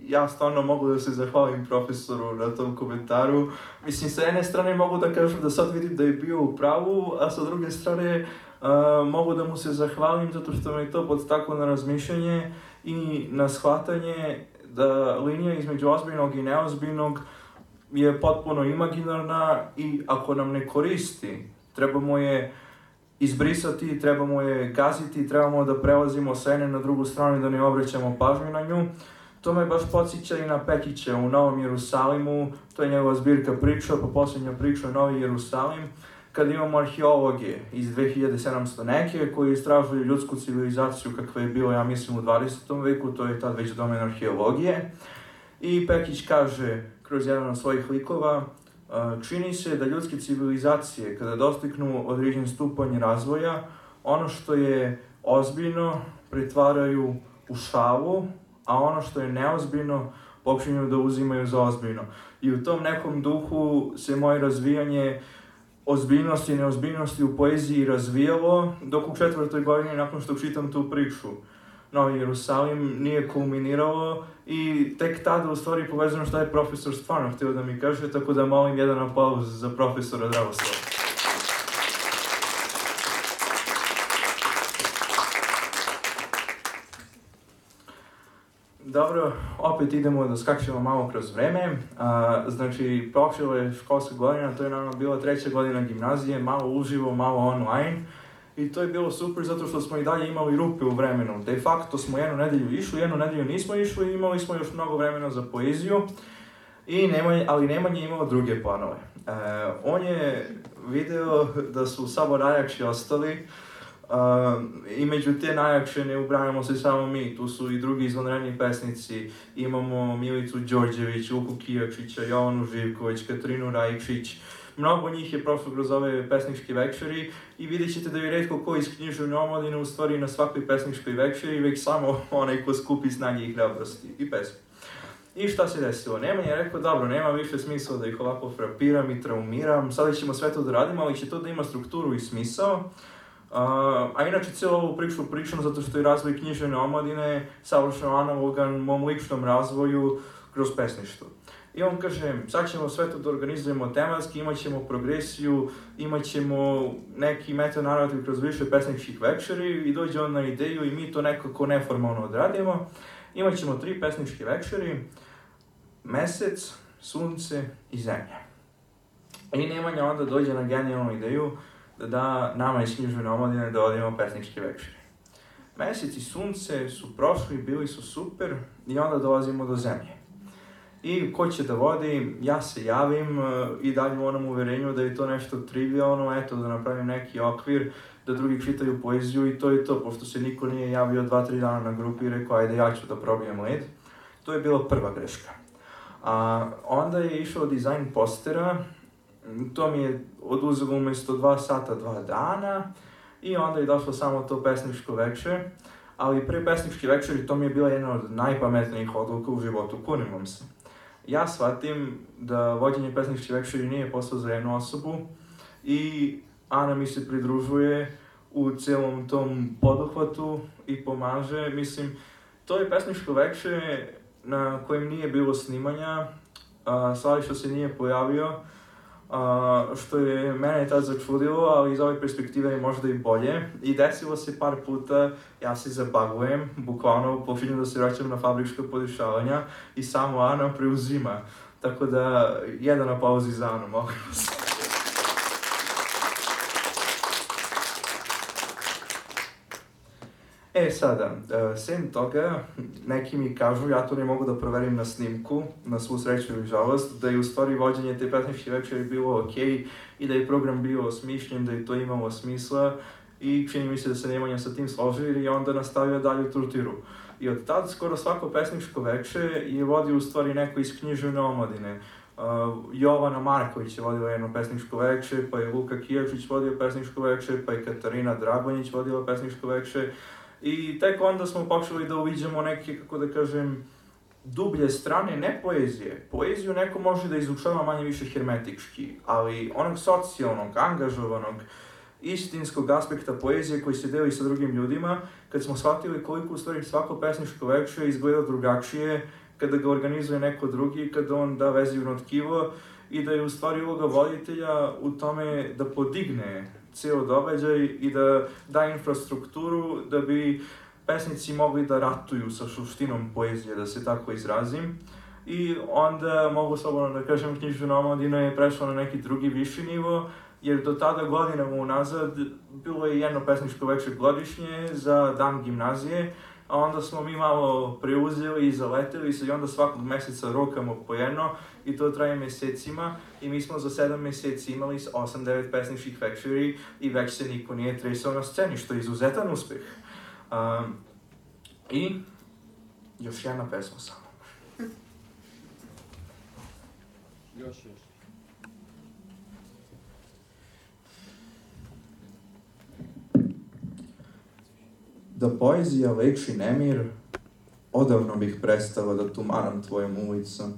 ja stvarno mogu da se zahvalim profesoru na tom komentaru. Mislim, sa jedne strane mogu da kažem da sad vidim da je bio u pravu, a sa druge strane Uh, mogu da mu se zahvalim zato što me to podstaklo na razmišljanje i na shvatanje da linija između ozbiljnog i neozbiljnog je potpuno imaginarna i ako nam ne koristi, trebamo je izbrisati, trebamo je gaziti, trebamo da prelazimo sa jedne na drugu stranu i da ne obraćamo pažnju na nju. To me baš podsjeća i na Pekića u Novom Jerusalimu, to je njegova zbirka priča, pa posljednja priča Novi Jerusalim kad imamo arheologe iz 2700 neke koji istražuju ljudsku civilizaciju kakva je bilo, ja mislim, u 20. veku, to je tad već domen arheologije. I Pekić kaže, kroz jedan od svojih likova, čini se da ljudske civilizacije, kada dostignu određen stupanj razvoja, ono što je ozbiljno pretvaraju u šalu, a ono što je neozbiljno počinju da uzimaju za ozbiljno. I u tom nekom duhu se moje razvijanje uh, ozbiljnosti i neozbiljnosti u poeziji razvijalo, dok u četvrtoj godini, nakon što čitam tu priču, Novi Jerusalim nije kulminiralo i tek tada u stvari povezano šta je profesor stvarno htio da mi kaže, tako da molim jedan aplauz za profesora Dravoslava. Dobro, opet idemo da skačemo malo kroz vreme. A, znači, počela je školska godina, to je naravno bila treća godina gimnazije, malo uživo, malo online. I to je bilo super zato što smo i dalje imali rupe u vremenu. De facto smo jednu nedelju išli, jednu nedelju nismo išli i imali smo još mnogo vremena za poeziju. I Nemanja, ali Nemanja je imao druge planove. E, on je video da su samo najjakši ostali, Uh, I među te najjakše ne ubranimo se samo mi, tu su i drugi izvanredni pesnici, imamo Milicu Đorđević, Luku Kijačića, Jovanu Živković, Katarinu Rajčić, mnogo njih je prošlo kroz ove pesničke večeri i vidjet ćete da je redko ko iz književne omladine u stvari na svakoj pesničkoj večeri, već samo onaj ko skupi snage i hrabrosti i pesme. I šta se desilo? Nemanja je rekao, dobro, nema više smisla da ih ovako frapiram i traumiram, sada ćemo sve to da radimo, ali će to da ima strukturu i smisao. Uh, a inače cijelu ovu priču pričam zato što je razvoj književne omladine savršeno analogan mom ličnom razvoju kroz pesništvo. I on kaže, sad ćemo sve to da organizujemo tematski, imat ćemo progresiju, imat ćemo neki metanarativ kroz više pesničkih večeri i dođe on na ideju i mi to nekako neformalno odradimo. Imat ćemo tri pesničke večeri, mesec, sunce i zemlja. I Nemanja onda dođe na genijalnu ideju da da nama iz književne omladine da odimo pesničke večeri. Mesec i sunce su prošli, bili su super i onda dolazimo do zemlje. I ko će da vodi, ja se javim uh, i dalje u onom uverenju da je to nešto trivialno, eto da napravim neki okvir, da drugi čitaju poeziju i to je to, pošto se niko nije javio dva, tri dana na grupi i rekao ajde ja ću da probijem led. To je bila prva greška. A onda je išao dizajn postera, to mi je oduzelo umesto dva sata, dva dana i onda je došlo samo to pesničko večer, ali pre pesnički večer i to mi je bila jedna od najpametnijih odluka u životu, kunim vam se. Ja shvatim da vođenje pesničke večeri nije posao za jednu osobu i Ana mi se pridružuje u celom tom poduhvatu i pomaže. Mislim, to je pesničko večer na kojem nije bilo snimanja, Slaviša se nije pojavio, a, što je mene tad začudilo, ali iz ove perspektive je možda i bolje. I desilo se par puta, ja se zabagujem, bukvalno počinjem da se vraćam na fabrička podešavanja i samo Ana preuzima. Tako da, jedan aplauz za Anu, molim vas. E sada, uh, sem toga, neki mi kažu, ja to ne mogu da proverim na snimku, na svu sreću ili žalost, da je u stvari vođenje te pesničke večeri bilo ok i da je program bio osmišljen, da je to imalo smisla i čini mi se da se Nemanja sa tim složio i onda nastavio dalje turtiru. I od tad skoro svako pesničko veče je vodio u stvari neko iz književne omladine. Uh, Jovana Marković je vodila jedno pesničko veče, pa je Luka Kijačić vodio pesničko veče, pa je Katarina Dragonjić vodila pesničko veče, I tek onda smo počeli da uviđamo neke, kako da kažem, dublje strane, ne poezije. Poeziju neko može da izučava manje više hermetički, ali onog socijalnog, angažovanog, istinskog aspekta poezije koji se deli sa drugim ljudima, kad smo shvatili koliko u stvari svako pesničko večer izgleda drugačije kada ga organizuje neko drugi, kada on da vezivno tkivo i da je u stvari uloga voditelja u tome da podigne ceo događaj i da da infrastrukturu da bi pesnici mogli da ratuju sa suštinom poezije, da se tako izrazim. I onda mogu slobodno da kažem književna omladina je prešla na neki drugi viši nivo, jer do tada godinama unazad bilo je jedno pesničko večer godišnje za dan gimnazije, a onda smo mi malo preuzeli i zaleteli se i onda svakog meseca rokamo po jedno i to traje mesecima i mi smo za sedam meseci imali 8-9 pesničkih večeri i već se niko nije tresao na sceni, što je izuzetan uspeh. Um, I još jedna pesma samo. Još, još. Da poezija leči nemir, odavno bih prestala da tumaram tvojom ulicom.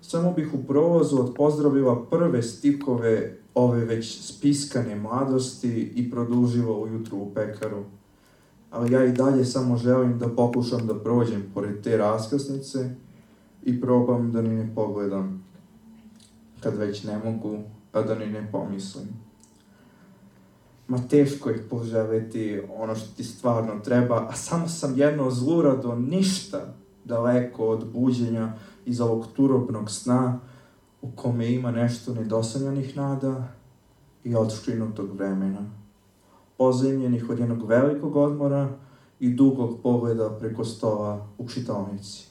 Samo bih u prolazu odpozdravila prve stikove ove već spiskane mladosti i produžila ujutru u pekaru. Ali ja i dalje samo želim da pokušam da prođem pored te raskrsnice i probam da ni ne pogledam, kad već ne mogu, a da ni ne pomislim. Ma teško je poželeti ono što ti stvarno treba, a samo sam jedno zlurado ništa daleko od buđenja iz ovog turobnog sna u kome ima nešto nedosanjanih nada i odščinutog vremena, pozemljenih od jednog velikog odmora i dugog pogleda preko stola u čitaonici.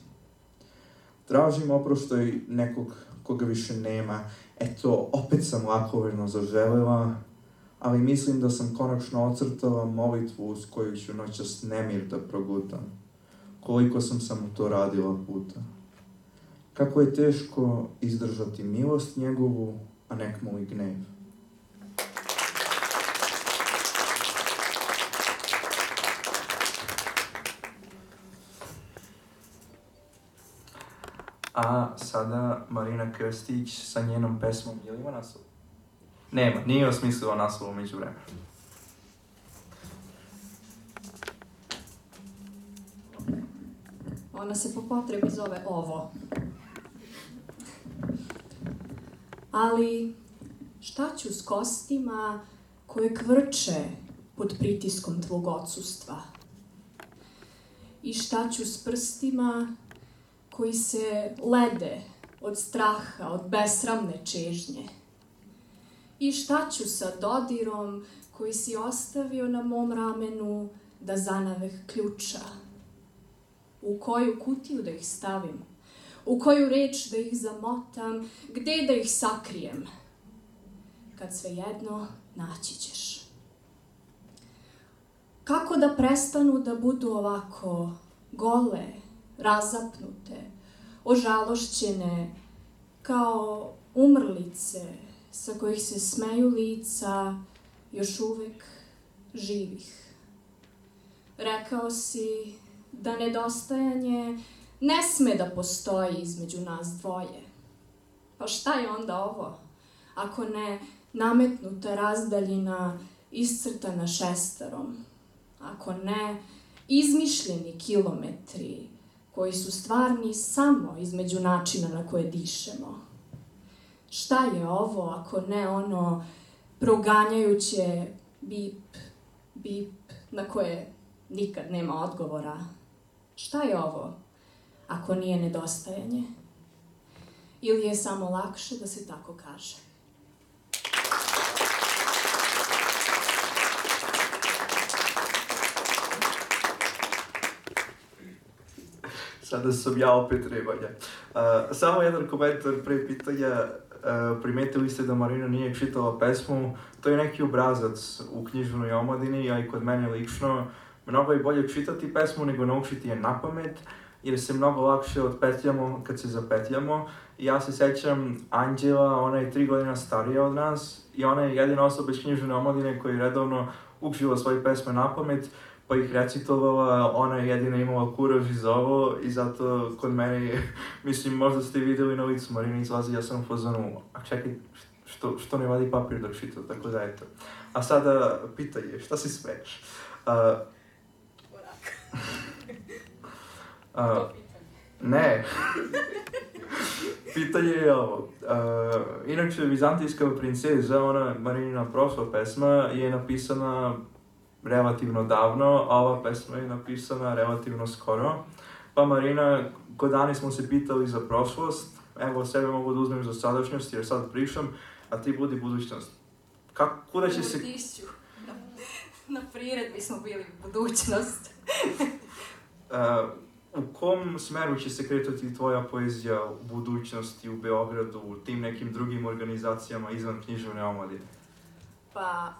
Tražim oproštaj nekog koga više nema. Eto, opet sam lakoverno zaželela, ali mislim da sam konačno ocrtala molitvu uz koju ću noćas nemir da progutam. Koliko sam samo to radila puta. Kako je teško izdržati milost njegovu, a nek mu i gnev. A sada Marina Krstić sa njenom pesmom, li ima? Nema, nije osmislila naslov umeđu vremenu. Ona se po potrebi zove ovo. Ali šta ću s kostima koje kvrče pod pritiskom tvog odsustva? I šta ću s prstima koji se lede od straha, od besramne čežnje? I šta ću sa dodirom koji si ostavio na mom ramenu da zanaveh ključa? U koju kutiju da ih stavim? U koju reč da ih zamotam? Gde da ih sakrijem? Kad sve jedno naći ćeš. Kako da prestanu da budu ovako gole, razapnute, ožalošćene, kao umrlice sa kojih se smeju lica još uvek živih. Rekao si da nedostajanje ne sme da postoji između nas dvoje. Pa šta je onda ovo, ako ne nametnuta razdaljina iscrtana šestarom, ako ne izmišljeni kilometri koji su stvarni samo između načina na koje dišemo. Šta je ovo ako ne ono proganjajuće bip, bip na koje nikad nema odgovora? Šta je ovo ako nije nedostajanje? Ili je samo lakše da se tako kaže? Sada sam ja opet rebanja. Uh, samo jedan komentar pre pitanja. Uh, primetili ste da Marina nije čitala pesmu. To je neki obrazac u knjižnoj omladini, a i kod mene lično. Mnogo je bolje čitati pesmu nego naučiti je na pamet, jer se mnogo lakše otpetljamo kad se zapetljamo. Ja se sećam Anđela, ona je tri godina starija od nas i ona je jedina osoba iz knjižne omladine koja je redovno učila svoje pesme na pamet pa ih recitovala, ona je jedina imala kuraž za ovo i zato kod mene je, mislim, možda ste videli na licu Marina izlazi, ja sam u fazonu, a čekaj, što, što ne vadi papir dok čita, tako da eto. A sada pitanje, šta si smeješ? Uh, uh, ne. pitanje je ovo. Uh, inače, Vizantijska princeza, ona Marinina prošla pesma, je napisana relativno davno, a ova pesma je napisana relativno skoro. Pa Marina, kod dani smo se pitali za prošlost, evo sebe mogu da uzmem za sadašnjost jer sad pričam, a ti budi budućnost. Kako, kuda će se... Na, na priredbi smo bili budućnost. Uh, u kom smeru će se kretati tvoja poezija u budućnosti u Beogradu, u tim nekim drugim organizacijama izvan književne omladine? Pa,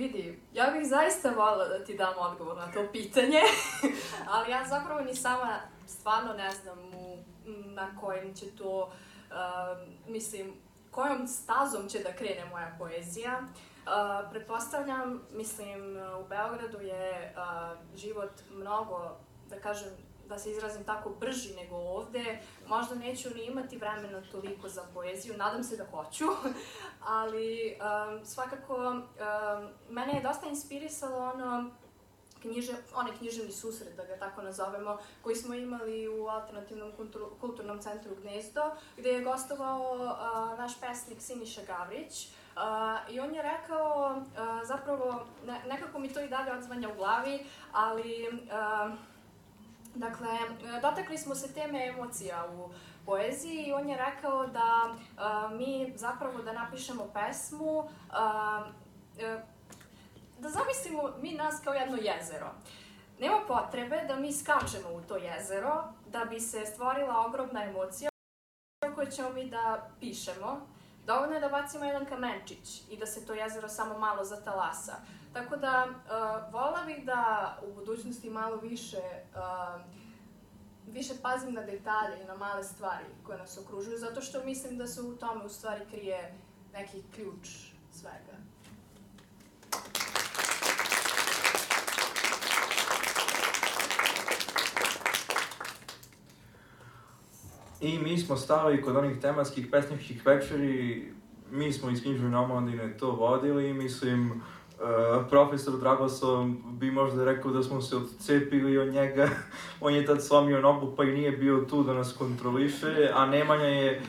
vidi, ja bih zaista volila da ti dam odgovor na to pitanje, ali ja zapravo ni sama stvarno ne znam u, na kojim će to, uh, mislim, kojom stazom će da krene moja poezija. Uh, pretpostavljam, mislim, u Beogradu je uh, život mnogo, da kažem, da se izrazim tako brži nego ovde. Možda neću ni imati vremena toliko za poeziju, nadam se da hoću, ali um, svakako um, mene je dosta inspirisalo ono knjiže, onaj književni susret, da ga tako nazovemo, koji smo imali u alternativnom kultur, kulturnom centru Gnezdo, gde je gostovao uh, naš pesnik Siniša Gavrić. Uh, I on je rekao, uh, zapravo, ne, nekako mi to i dalje odzvanja u glavi, ali uh, Dakle, dotakli smo se teme emocija u poeziji i on je rekao da uh, mi zapravo da napišemo pesmu, uh, da zamislimo mi nas kao jedno jezero. Nema potrebe da mi skačemo u to jezero da bi se stvorila ogromna emocija koju ćemo mi da pišemo. Dovoljno je da bacimo jedan kamenčić i da se to jezero samo malo zatalasa. Tako da, uh, volila bih da u budućnosti malo više uh, više pazim na detalje i na male stvari koje nas okružuju, zato što mislim da se u tome u stvari krije neki ključ svega. I mi smo stali kod onih tematskih pesničkih večeri, mi smo iz knjižne omladine to vodili i mislim, uh, profesor Dragoslav bi možda rekao da smo se odcepili od njega, on je tad slomio nogu pa i nije bio tu da nas kontroliše, a Nemanja je,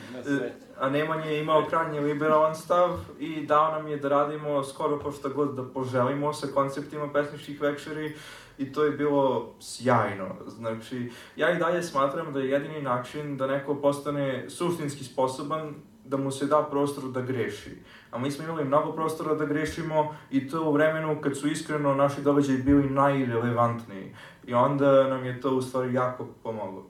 a Nemanja je imao krajnje liberalan stav i dao nam je da radimo skoro po šta god da poželimo sa konceptima pesničkih večeri i to je bilo sjajno. Znači, ja i dalje smatram da je jedini način da neko postane suštinski sposoban da mu se da prostor da greši. A mi smo imali mnogo prostora da grešimo i to u vremenu kad su iskreno naši događaji bili najrelevantniji. I onda nam je to u stvari jako pomoglo.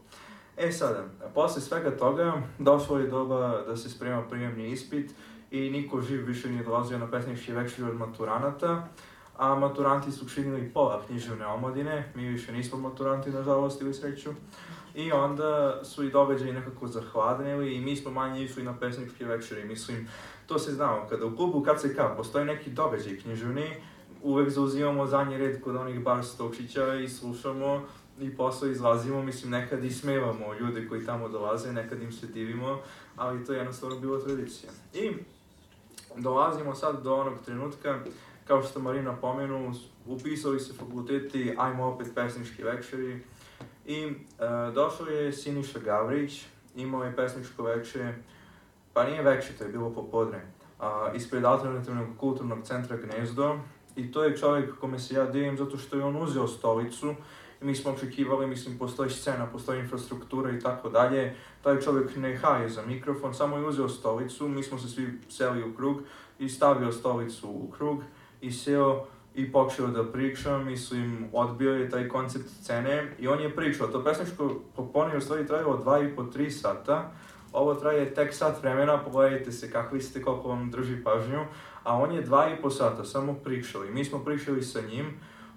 E sada, posle svega toga, došlo je doba da se sprema prijemni ispit i niko živ više nije dolazio na pesnički večer od maturanata a maturanti su činili pola književne omladine, mi više nismo maturanti, nažalost, ili sreću. I onda su i događaji nekako zahladnili i mi smo manje išli na pesničke večeri. Mislim, to se znamo, kada u klubu KCK postoji neki događaj književni, uvek zauzimamo zadnji red kod onih bar stokšića i slušamo i posle izlazimo, mislim, nekad ismevamo ljude koji tamo dolaze, nekad im se divimo, ali to je jednostavno bilo tradicija. I dolazimo sad do onog trenutka kao što Marina pomenu, upisali se fakulteti, ajmo opet pesnički večeri. I e, došao je Siniša Gavrić, imao je pesničko veče, pa nije veče, to je bilo popodne, a, ispred alternativnog kulturnog centra Gnezdo. I to je čovjek kome se ja divim zato što je on uzeo stolicu i mi smo očekivali, mislim, postoji scena, postoji infrastruktura i tako dalje. Taj čovjek ne haje za mikrofon, samo je uzeo stolicu, mi smo se svi seli u krug i stavio stolicu u krug i seo i počeo da priča, mislim, odbio je taj koncept scene i on je pričao. To pesničko popone u stvari trajalo dva i po, tri sata, ovo traje tek sat vremena, pogledajte se kakvi ste, koliko vam drži pažnju, a on je dva i po sata samo pričao i mi smo pričali sa njim,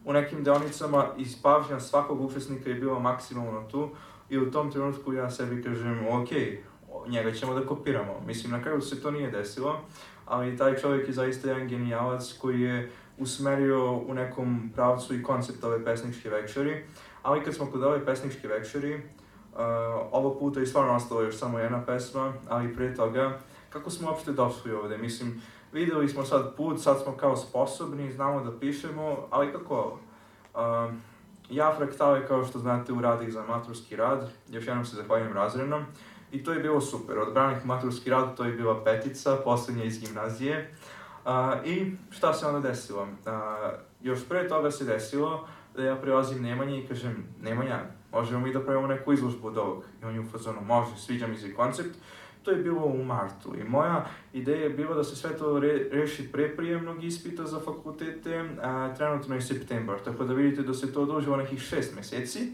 u nekim deonicama iz pažnja svakog učesnika je bilo maksimalno tu i u tom trenutku ja sebi kažem, ok, njega ćemo da kopiramo. Mislim, na kraju se to nije desilo, ali taj čovjek je zaista jedan genijalac koji je usmerio u nekom pravcu i koncept ove pesničke večeri. Ali kad smo kod ove pesničke večeri, uh, ovog puta je stvarno ostalo još samo jedna pesma, ali pre toga, kako smo uopšte došli ovde? Mislim, videli smo sad put, sad smo kao sposobni, znamo da pišemo, ali kako? Uh, ja fraktale, kao što znate, uradim za maturski rad, još jednom se zahvaljujem razrednom, I to je bilo super. Odbranih maturski rad, to je bila petica, poslednja iz gimnazije. Uh, I šta se onda desilo? Uh, još pre toga se desilo da ja prelazim Nemanje i kažem, Nemanja, možemo mi da pravimo neku izložbu od ovog? I on je u fazonu, može, sviđa mi se koncept. To je bilo u martu i moja ideja je bila da se sve to re, reši pre prijemnog ispita za fakultete, a, trenutno je septembar, tako da vidite da se to odužilo nekih šest meseci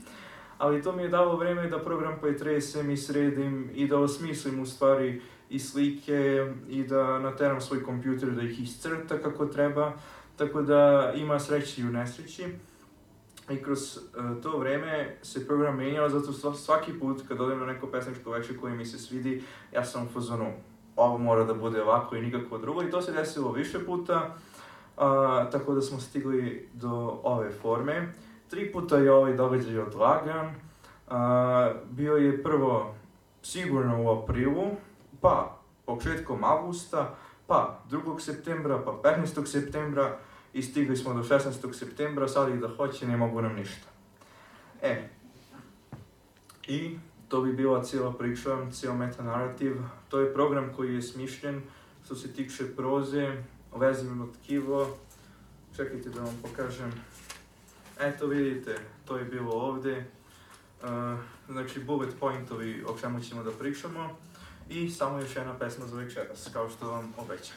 ali to mi je dalo vreme da program pretresem i sredim i da osmislim u stvari i slike i da nateram svoj kompjuter da ih iscrta kako treba, tako da ima sreći i u nesreći. I kroz uh, to vreme se program menjao, zato svaki put kad odem na neko pesničko veče koje mi se svidi, ja sam u fazonu, ovo mora da bude ovako i nikako drugo. I to se desilo više puta, uh, tako da smo stigli do ove forme. Tri puta je ovaj događaj odlagan. A, bio je prvo sigurno u aprilu, pa početkom avgusta, pa 2. septembra, pa 15. septembra i stigli smo do 16. septembra, sad i da hoće ne mogu nam ništa. E, i to bi bila cijela priča, cijel metanarativ. To je program koji je smišljen što se tiče proze, vezivno tkivo. Čekajte da vam pokažem. Eto vidite, to je bilo ovde. Uh, znači, bullet pointovi o čemu ćemo da pričamo i samo još jedna pesma za večeras, kao što vam obećam.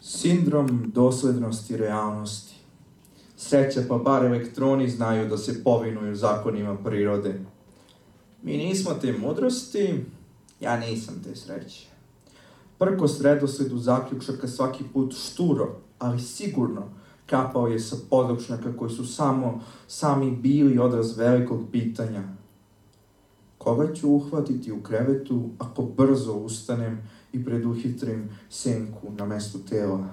Sindrom doslednosti realnosti. Sreća pa bar elektroni znaju da se povinuju zakonima prirode. Mi nismo te mudrosti, ja nisam te sreće. Prko sredosledu zaključaka svaki put šturo, ali sigurno kapao je sa podočnjaka koji su samo sami bili odraz velikog pitanja. Koga ću uhvatiti u krevetu ako brzo ustanem i preduhitrim senku na mestu tela?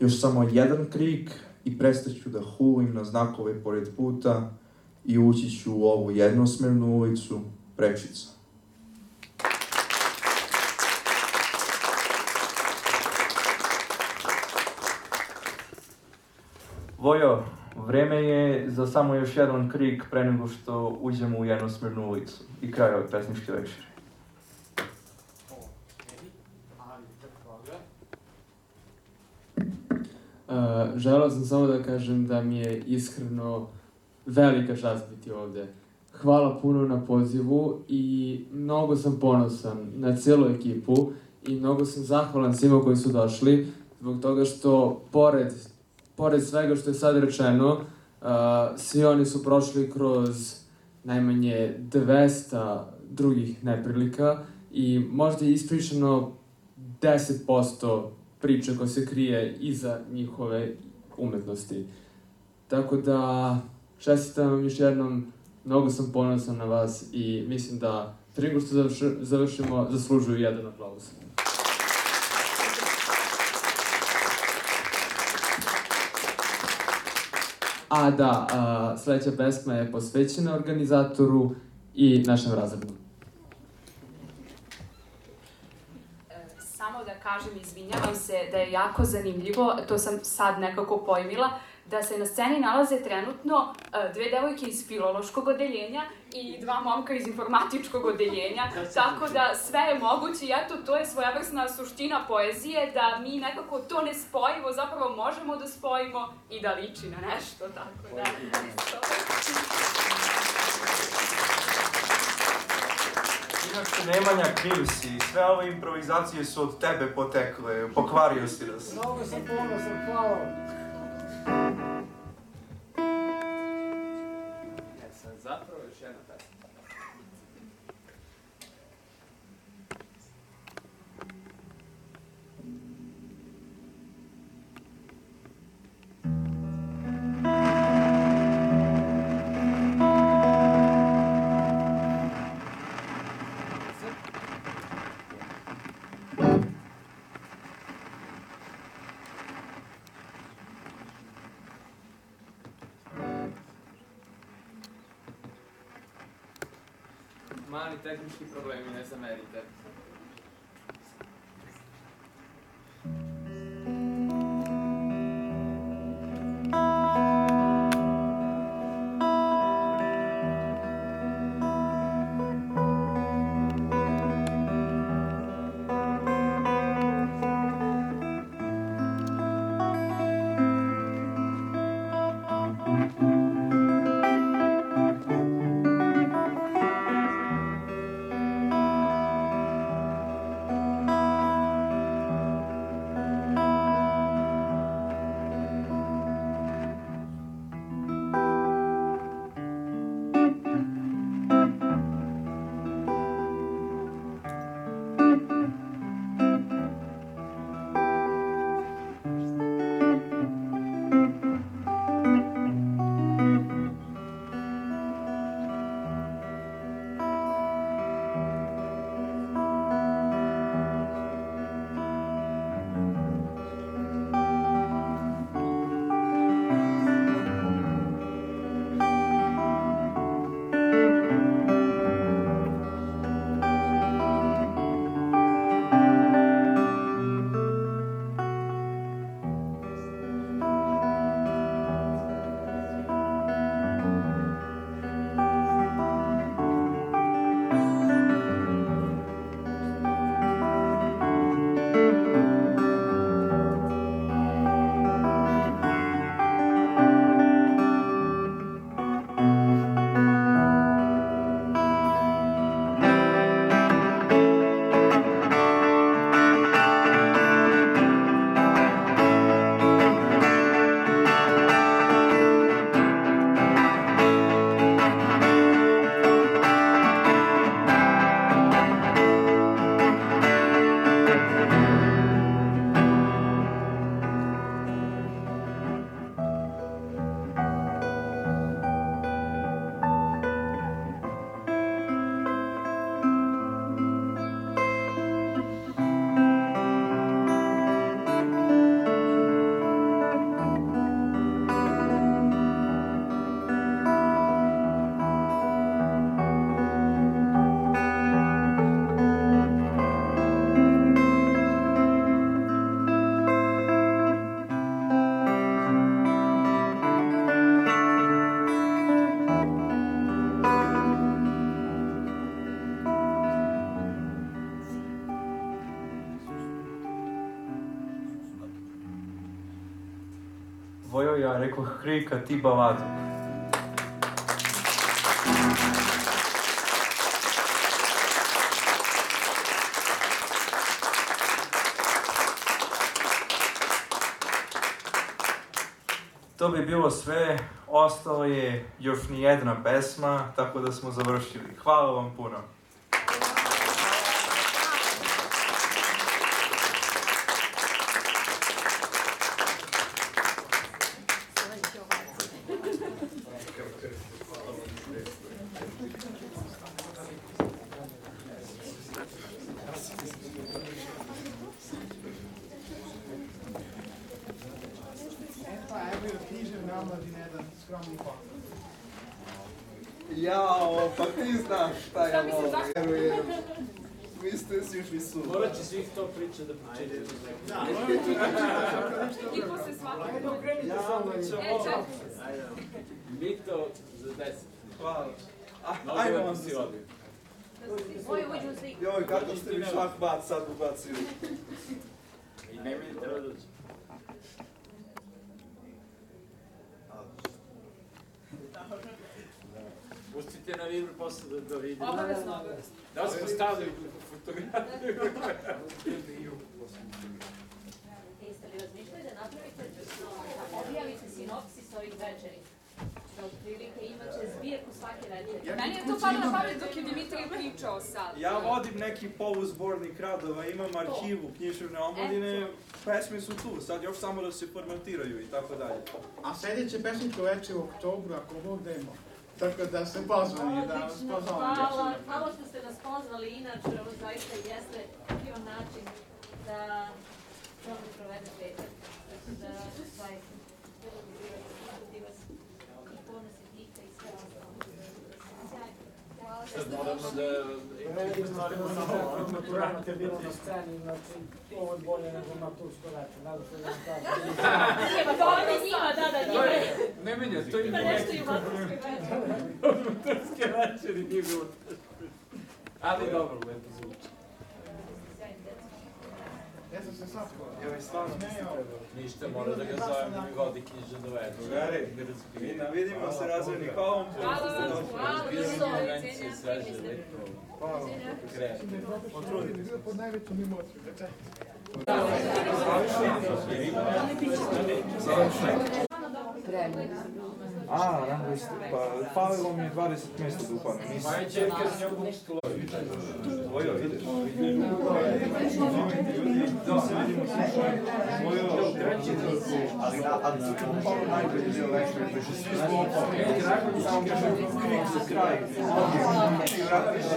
Još samo jedan krik i prestaću da hulim na znakove pored puta i ući ću u ovu jednosmernu ulicu prečica. Vojo, vreme je za samo još jedan krik pre nego što uđemo u jednosmernu ulicu i kraj ove pesničke večeri. Uh, želeo sam samo da kažem da mi je iskreno velika čast biti ovde. Hvala puno na pozivu i mnogo sam ponosan na cijelu ekipu i mnogo sam zahvalan svima koji su došli zbog toga što pored, pored svega što je sad rečeno, uh, svi oni su prošli kroz najmanje 200 drugih neprilika i možda je ispričano 10% priče koja se krije iza njihove umetnosti. Tako da, čestitam vam još jednom, mnogo sam ponosan na vas i mislim da pre nego što završi, završimo, zaslužuju jedan aplauz. A da, a, sledeća pesma je posvećena organizatoru i našem razredu. Samo da kažem, izvinjavam se, da je jako zanimljivo, to sam sad nekako pojmila, da se na sceni nalaze trenutno e, dve devojke iz filološkog odeljenja i dva momka iz informatičkog odeljenja, tako da sve je moguće i eto, to je svojevrsna suština poezije, da mi nekako to ne spojimo, zapravo možemo da spojimo i da liči na nešto, tako da... Nemanja, kriv si. Sve ove improvizacije su od tebe potekle. Pokvario si nas. Mnogo sam ponosan, hvala vam. Mali tehnički problemi, ne zamerite. Рекох хрика ти баладу. To bi bilo sve, ostalo je još ni jedna pesma, tako da smo završili. Hvala vam puno. Pa evo i od književne omladine jedan skromni poklon. Jao, pa ti znaš šta Šta mislim, zašto? Verujem. Vi ste sišli su. Morat će to priča da pročitaju. Da, I posle svakog. Ja, ćemo. E, čekaj. Mi to za deset. Hvala. A, Mnogo Ajmo lepo vam si se. odio. Joj, kako ste mi šahmat sad ubacili. I ne mi treba doći. Pustite na vibru posle da, da vidimo. Obavezno, obavezno. Da smo stavili fotografiju. Jeste li razmišljali da napravite, da objavite sinopsis ovih večeri? Da otprilike imaće zbirku svake večeri. Meni je to palo na pamet dok je Dimitrij pričao sad. Ja vodim neki poluzbornik radova, imam arhivu književne omladine, pesme su tu, sad još samo da se formatiraju i tako dalje. A sljedeće pesničko veče u oktobru, ako Bog da. Tako da ste pozvani, da vas pozvali. Hvala, hvala što ste pozvali, inače ovo zaista jeste bio način da dobro provede petak. Tako da, zaista, bilo bi bilo čuti vas i ponositi Ika i sve ostalo. Sad moramo da. Maturante bilo na sceni, znači ovo je bolje nego matursko veče. Nadam se da vam kažem. Njima, to je njima, da, da, njima. je- Ne menja, to Ima ima nešto i. Maturske. Ali dobro, lepo zvuči. Ja sam se sapao. Joj, stvarno bi se Smejao. trebalo. Ništa, mora da ga zovem da mi vodi knjiže do večera. Drugari, Vidimo, vidimo se razvojni, hvala vam puno Hvala vam, hvala vam. Bizarne konvencije, sveže, lepo. Hvala. Kreativno. Potrudite se. Bio pod najvećom emocijom. A, rang ste, pa falilo mi je 20 mjesta da upadnem, nisam. Moja čerka s njom. Tvojo, vidiš? Da, vidimo, slušaj. Tvojo, ali, ali su to upalo najbolji dio večera, je što svi smo upali. Samo kažem, krik za kraj. I vrati se,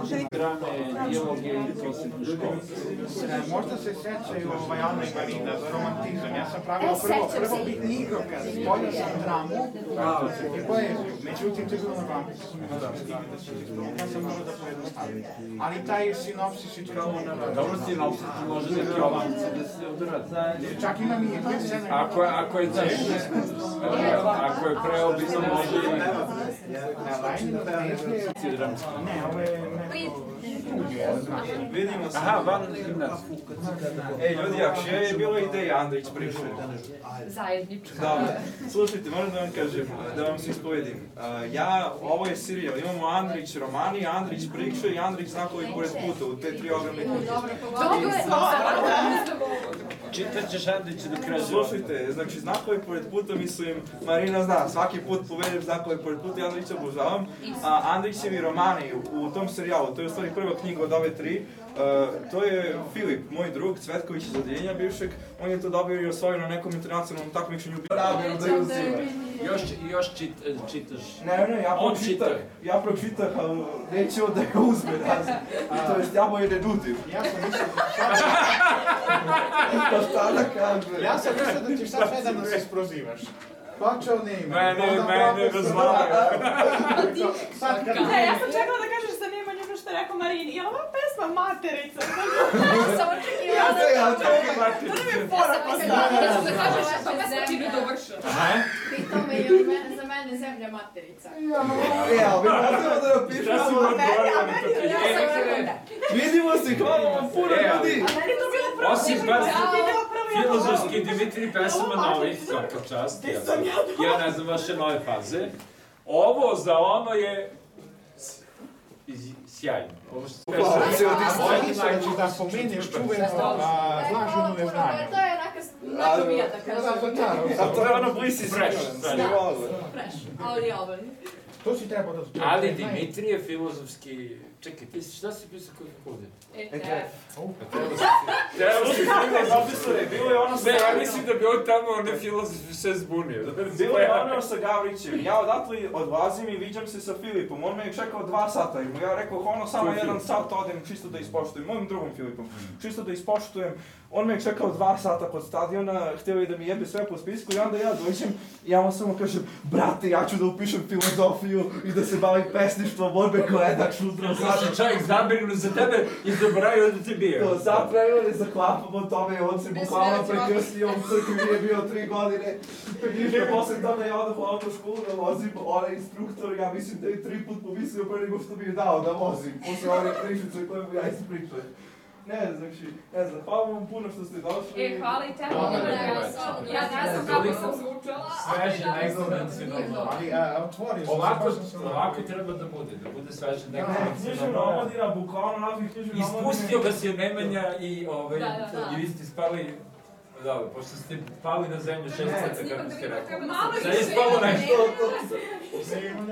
kao programe, dijaloge i prosjetnu školu. Možda se sećaju ovaj Ana i Marina za romantizam. Ja sam pravio prvo, prvo bitni igrokaz. Spojio sam dramu i poeziju. Međutim, to je bilo na vama. Ja sam morao da pojednostavim. Ali taj sinopsis i čekamo na Dobro si na može neki ovance da se odradi. Čak imam i dve scene. Ako je, ako je cešće, ako je preobitno može i Ne, ovo je neko... Vidimo se. Aha, van gimnazije. Ej, ljudi, a čija je bila ideja Andrić prišao? Zajedničko. Da, slušajte, moram da vam kažem, da vam se ispovedim. Uh, ja, ovo je serijal, imamo Andrić romani, Andrić prikše i Andrić znakovi pored puta u te tri ogromne knjige. Dobro je, Čitat ćeš Andrića do kraja. Slušajte, znači znakovi pored puta, mislim, Marina zna, svaki put povedem znakovi pored puta i Andrića obožavam. A Andrićevi romani u, u tom serijalu, to je u stvari prva knjiga od ove tri, uh, to je Filip, moj drug, Cvetković iz Odeljenja bivšeg, on je to dobio i osvojio na nekom internacionalnom takmičenju. Rabio da je uzima. Još, još čit, čitaš. Ne, ne, ja pročitah, čita. ja pročitah, ali neće da ga uzme, razum. To jest, ja mu je ne nudim. Ja sam mislio Pa šta da kažem? Ja sam mislio da ćeš sad sve da nas isprozivaš. Počeo ne ima. Mene, Onda mene razvalio. Sad kad... Ne, ja sam čekala da ono što je rekao Marini. Je ova pesma materica? sam očekivala Ja, ja, da... ja, To nam je fora Ja sam mislila Ja sam da da kažeš, kažeš pa da pesma ti ne dovrša. Aha. Pitao me je za mene zemlja materica. Ali mi možemo da napišemo. Ja sam rekla ne- da. Vidimo se, hvala vam puno ali- ljudi. A meni to bilo prvo. Osim Ja sam ja filozofski. Dimitri pesama novih, svaka čast. Ja, sam ja ja ne znam vaše nove faze. Ovo za ono je sjajno. Ovo što misao da da spomeneš čuveno a, znaš ono neznanje. To je onaka najnovija da kažem. A to je ono blisi Fresh, snimano. Fresh, ali ovaj. To si trebao da... Ali Dimitri je filozofski... Čekaj, ti si- šta si pisao kod fakultet? ETF. Treba si Profesore, bilo je ono sa Ne, ja mislim da bi on tamo, on filozof se zbunio. Bilo je ono sa Gavrićem, ja odatle odlazim i viđam se sa Filipom, on me je čekao dva sata i mu ja rekao ono samo jedan sat odem čisto da ispoštujem, mojim drugom Filipom, čisto da ispoštujem, on me je čekao dva sata kod stadiona, htio je da mi jebe sve po spisku i onda ja dođem i ja mu samo kažem, brate ja ću da upišem filozofiju i da se bavim pesništvom, borbe koledak šutra, Znači, čovjek zabrinut za tebe i zaboravio da ti bio. To zapravo ne zaklapam o tome, on se bukvalno prekrstio u crkvi je bio tri godine. Ništa, posle toga ja odem u autoškolu da vozim, onaj instruktor, ja mislim da je tri put pomislio pre nego što mi je dao da vozim, posle one pričice koje mu ja ispričao. Ne, znači, ne znam, hvala vam puno što ste došli. E, hvala i tebi. Ja ne znam kako sam zvučala. Sveže, sam nekonvencionalno. Ali a, otvori se. Ovako, ovako treba da bude, da bude sveže, Ne, književna nekonvencionalno. omladina, bukvalno nazvi književna omladina. Ispustio ga si od Nemanja i, ovaj, Da, da, da. i vi ste spali, dobro, pošto ste pali na zemlju šest sata, kako da ste Malo Sad je spalo ne, nešto.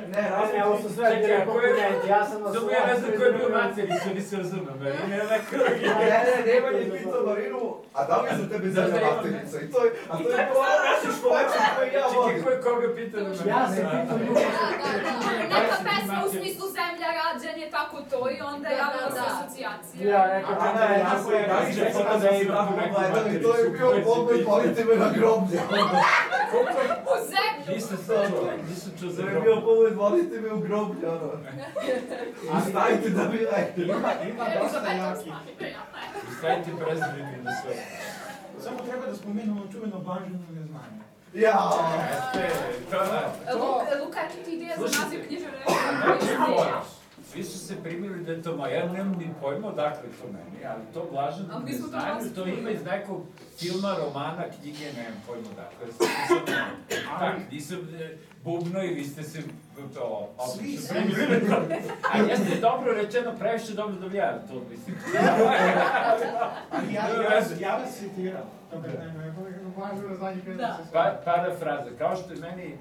Ne, razli Evo su sve Čekaj, bili a ko je- konkurenti, ja sam vas Samo ja ne znam ko je bio materica, nisam razumio, meni ne neko drugi. Ne, ne, Neman je pitao Marinu, a da li je za tebe zemlja materica? I to je, a to je prvo rasiško leče koje ja Čekaj, volim. ko je koga pitao na mene? Ja sam pitao Da, da, da. Neka pesma u smislu zemlja, rađanje, tako to i onda Da, da, se da. asocijacija. Ja rekao, A da ne, je tako je, Ja ja rekao sada da da je je tamo neku gledali, to je bio pogled, volite me na groblje. U zemlju! Nisam se čuo, za To je bio pogled, volite me u groblje, ono. A stavite da bi rekli. Ima, ima dosta jakih. je. Stavite prezivim na sve. Samo treba da spomenemo čuveno bažino neznanje. Ja. Jeste, to da. Luka, ti ideja za naziv književne Znači, Svi su se primili da je to moja, ja nemam ni pojma odakle to meni, ali to blaženo Ali mi smo to ima iz nekog filma, romana, knjige, nemam pojma odakle. Tak, nisam e, bubno i vi ste se to, Svi su- primili to. A jeste dobro rečeno, previše dobro da bi ja to mislim. Ali ja, ja, vas- ja vas citiram. To kad ne, ne, bažino neznanje kada Da. se Pa, parafraza, kao što je meni e,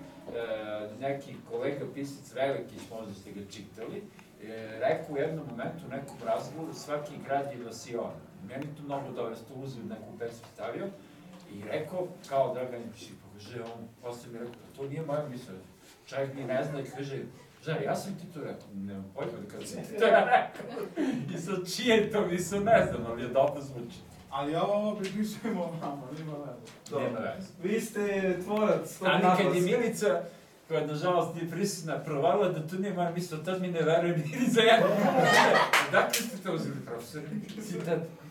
neki kolega pisac Velikić, možda ste ga čitali, e, rekao u jednom momentu, nekom razgovoru, svaki grad je vasion. Meni to mnogo dobro, sam to uzeo neku pesmu stavio i rekao, kao Dragan Ipšić, kaže on, posle mi je rekao, to nije moja misla, čovjek mi ne zna i kaže, Žar, ja sam ti to rekao, nemam pojma da kada sam ti to rekao. I sad čije to misle, ne znam, ali je dobro zvuči. Ali ovo, ovo pripisujemo vama, nema veze. Nema veze. Vi ste tvorac, to A je. Milica, Е, на жалост ние в рис на правала да тъне, ма мисълта ми не варя ни за я. Да, сте този професор? Цитат.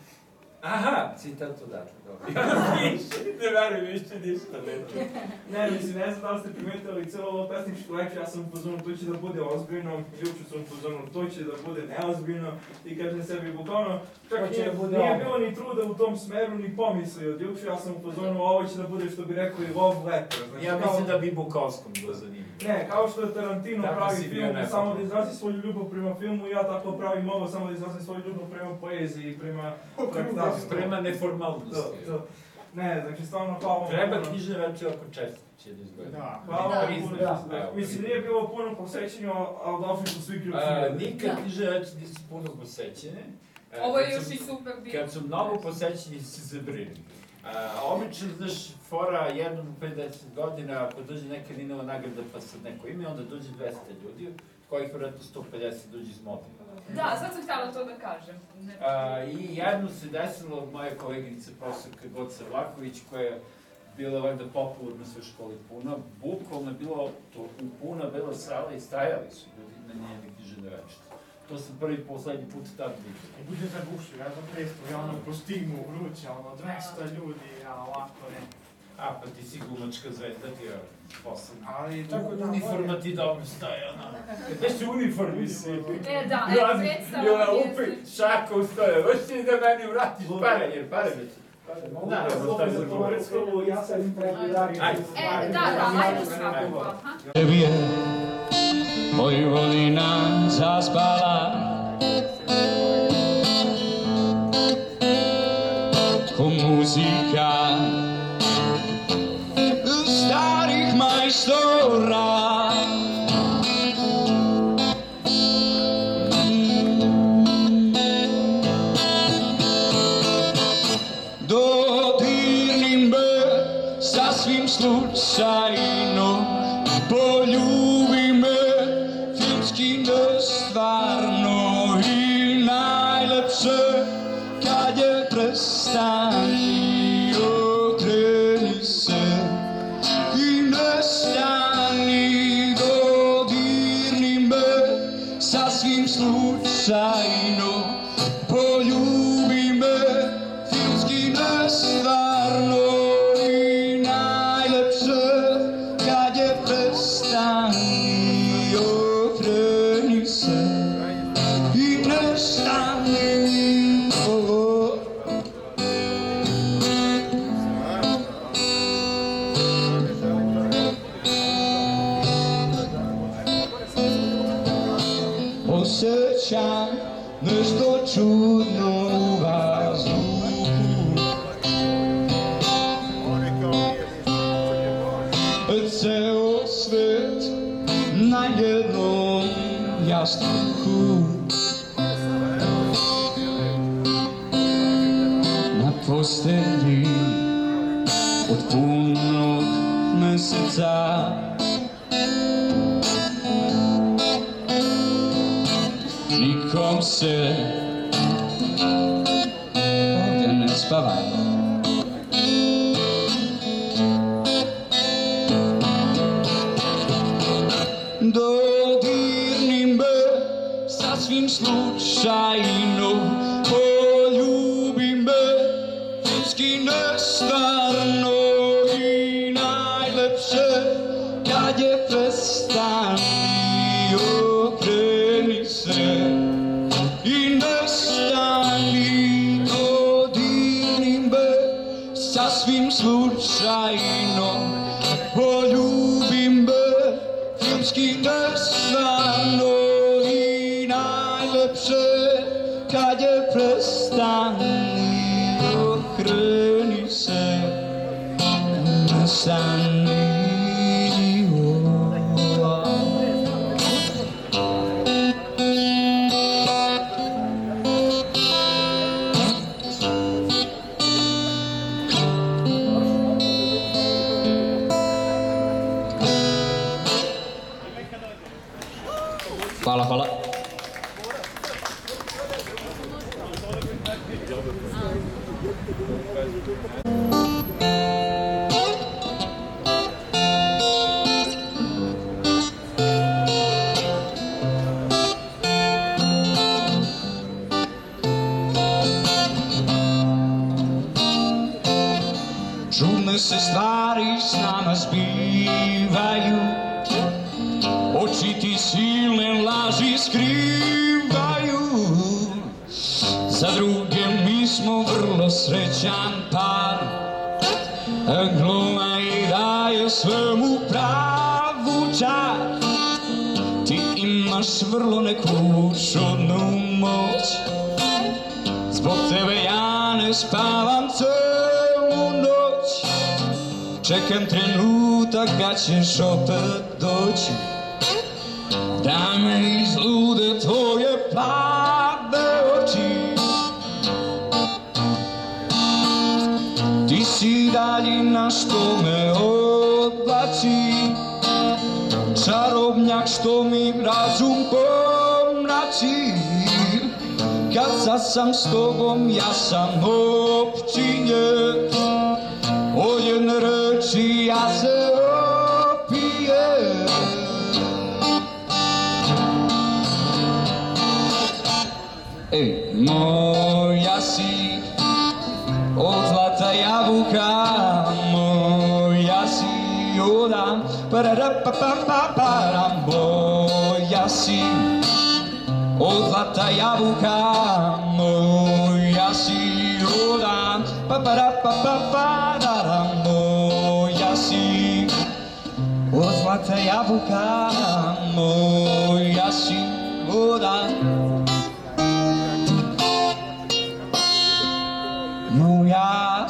Aha, citat odatle, dobro. Piše, ne verujem više ništa, ne znam. Ne, mislim, ne znam da li ste primetili cijelo ovo pesničko leče, ja sam u fazonu, to će da bude ozbiljno, Ljubču sam u fazonu, to će da bude neozbiljno, i kažem sebi, bukvalno, čak će nije, da bude nije ovo. bilo ni truda u tom smeru, ni pomisli od Ljubču, ja sam u fazonu, ovo će da bude, što bi rekao, i love letter. Znači, Ja kao- mislim da bi Bukovskom bilo zanimljivo. Ne, kao što je Tarantino Tako pravi si film, neko. samo da izrazi svoju ljubav prema filmu, ja tako pravim ovo, samo da izrazim svoju ljubav prema poeziji, prema traktatima. Prema To, neformalnosti. to. Ne, znači stvarno hvala vam Treba knjižne reči oko čestiće da izgleda. Da. Hvala Da. vam puno. da. Evo, Mislim, nije bilo puno posjećenja, ali došli su svi ključni. nikad Da. knjižne reči nisu puno posećene. E, Ovo je još i super bio. Kad su mnogo posećeni, se zabrini. A, obično, znaš, fora jednom u 50 godina, ako dođe neka Ninova nagrada pa sad neko ime, onda dođe 200 ljudi, kojih vjerojatno 150 dođe iz moda. Da, sad sam htjela to da kažem. Ne. A, I jedno se desilo, moja koleginica profesorka Goca Vlaković, koja je bila valjda popularna sve školi puna, bukvalno je bilo to puna bela sala i stajali su ljudi na njene knjižene večete. To su prvi poslednji put tad I budem za gušu, ja sam presto, ja ono prostignu, vruće, ono 200 ljudi, a ovako ne. A, pa ti si gumačka zvezda, ti je posebno. Ali tako da... Uniforma ti da ostaje, ona. Gde si uniformi si? E, da, e, predstava. I ona upri, šaka ustaje, hoćeš da meni vratiš pare, jer pare mi će. Da, ja sam prepodario. E, da, da, ajmo svakako. Aha. Vojvodina zaspala Ko muzika. Starih majstora Dodirnim me sasvim slučajno sasvim slučajno Poljubi me filmski nestvarno I najlepše kad je prestani Okreni se nestani Čekam trenutak kad ćeš opet doći Da me izlude tvoje plave oči Ti si Sanja što me odlači Čarobnjak što mi razum pomrači Kad sad sam s tobom ja sam opčinjen Od jedne se opijem Ej, moja si od zlata jabuka, moja si odam, pararapapapara, moja si od zlata jabuka, moja si odam, paparapapapara, Até a moia zingora Moia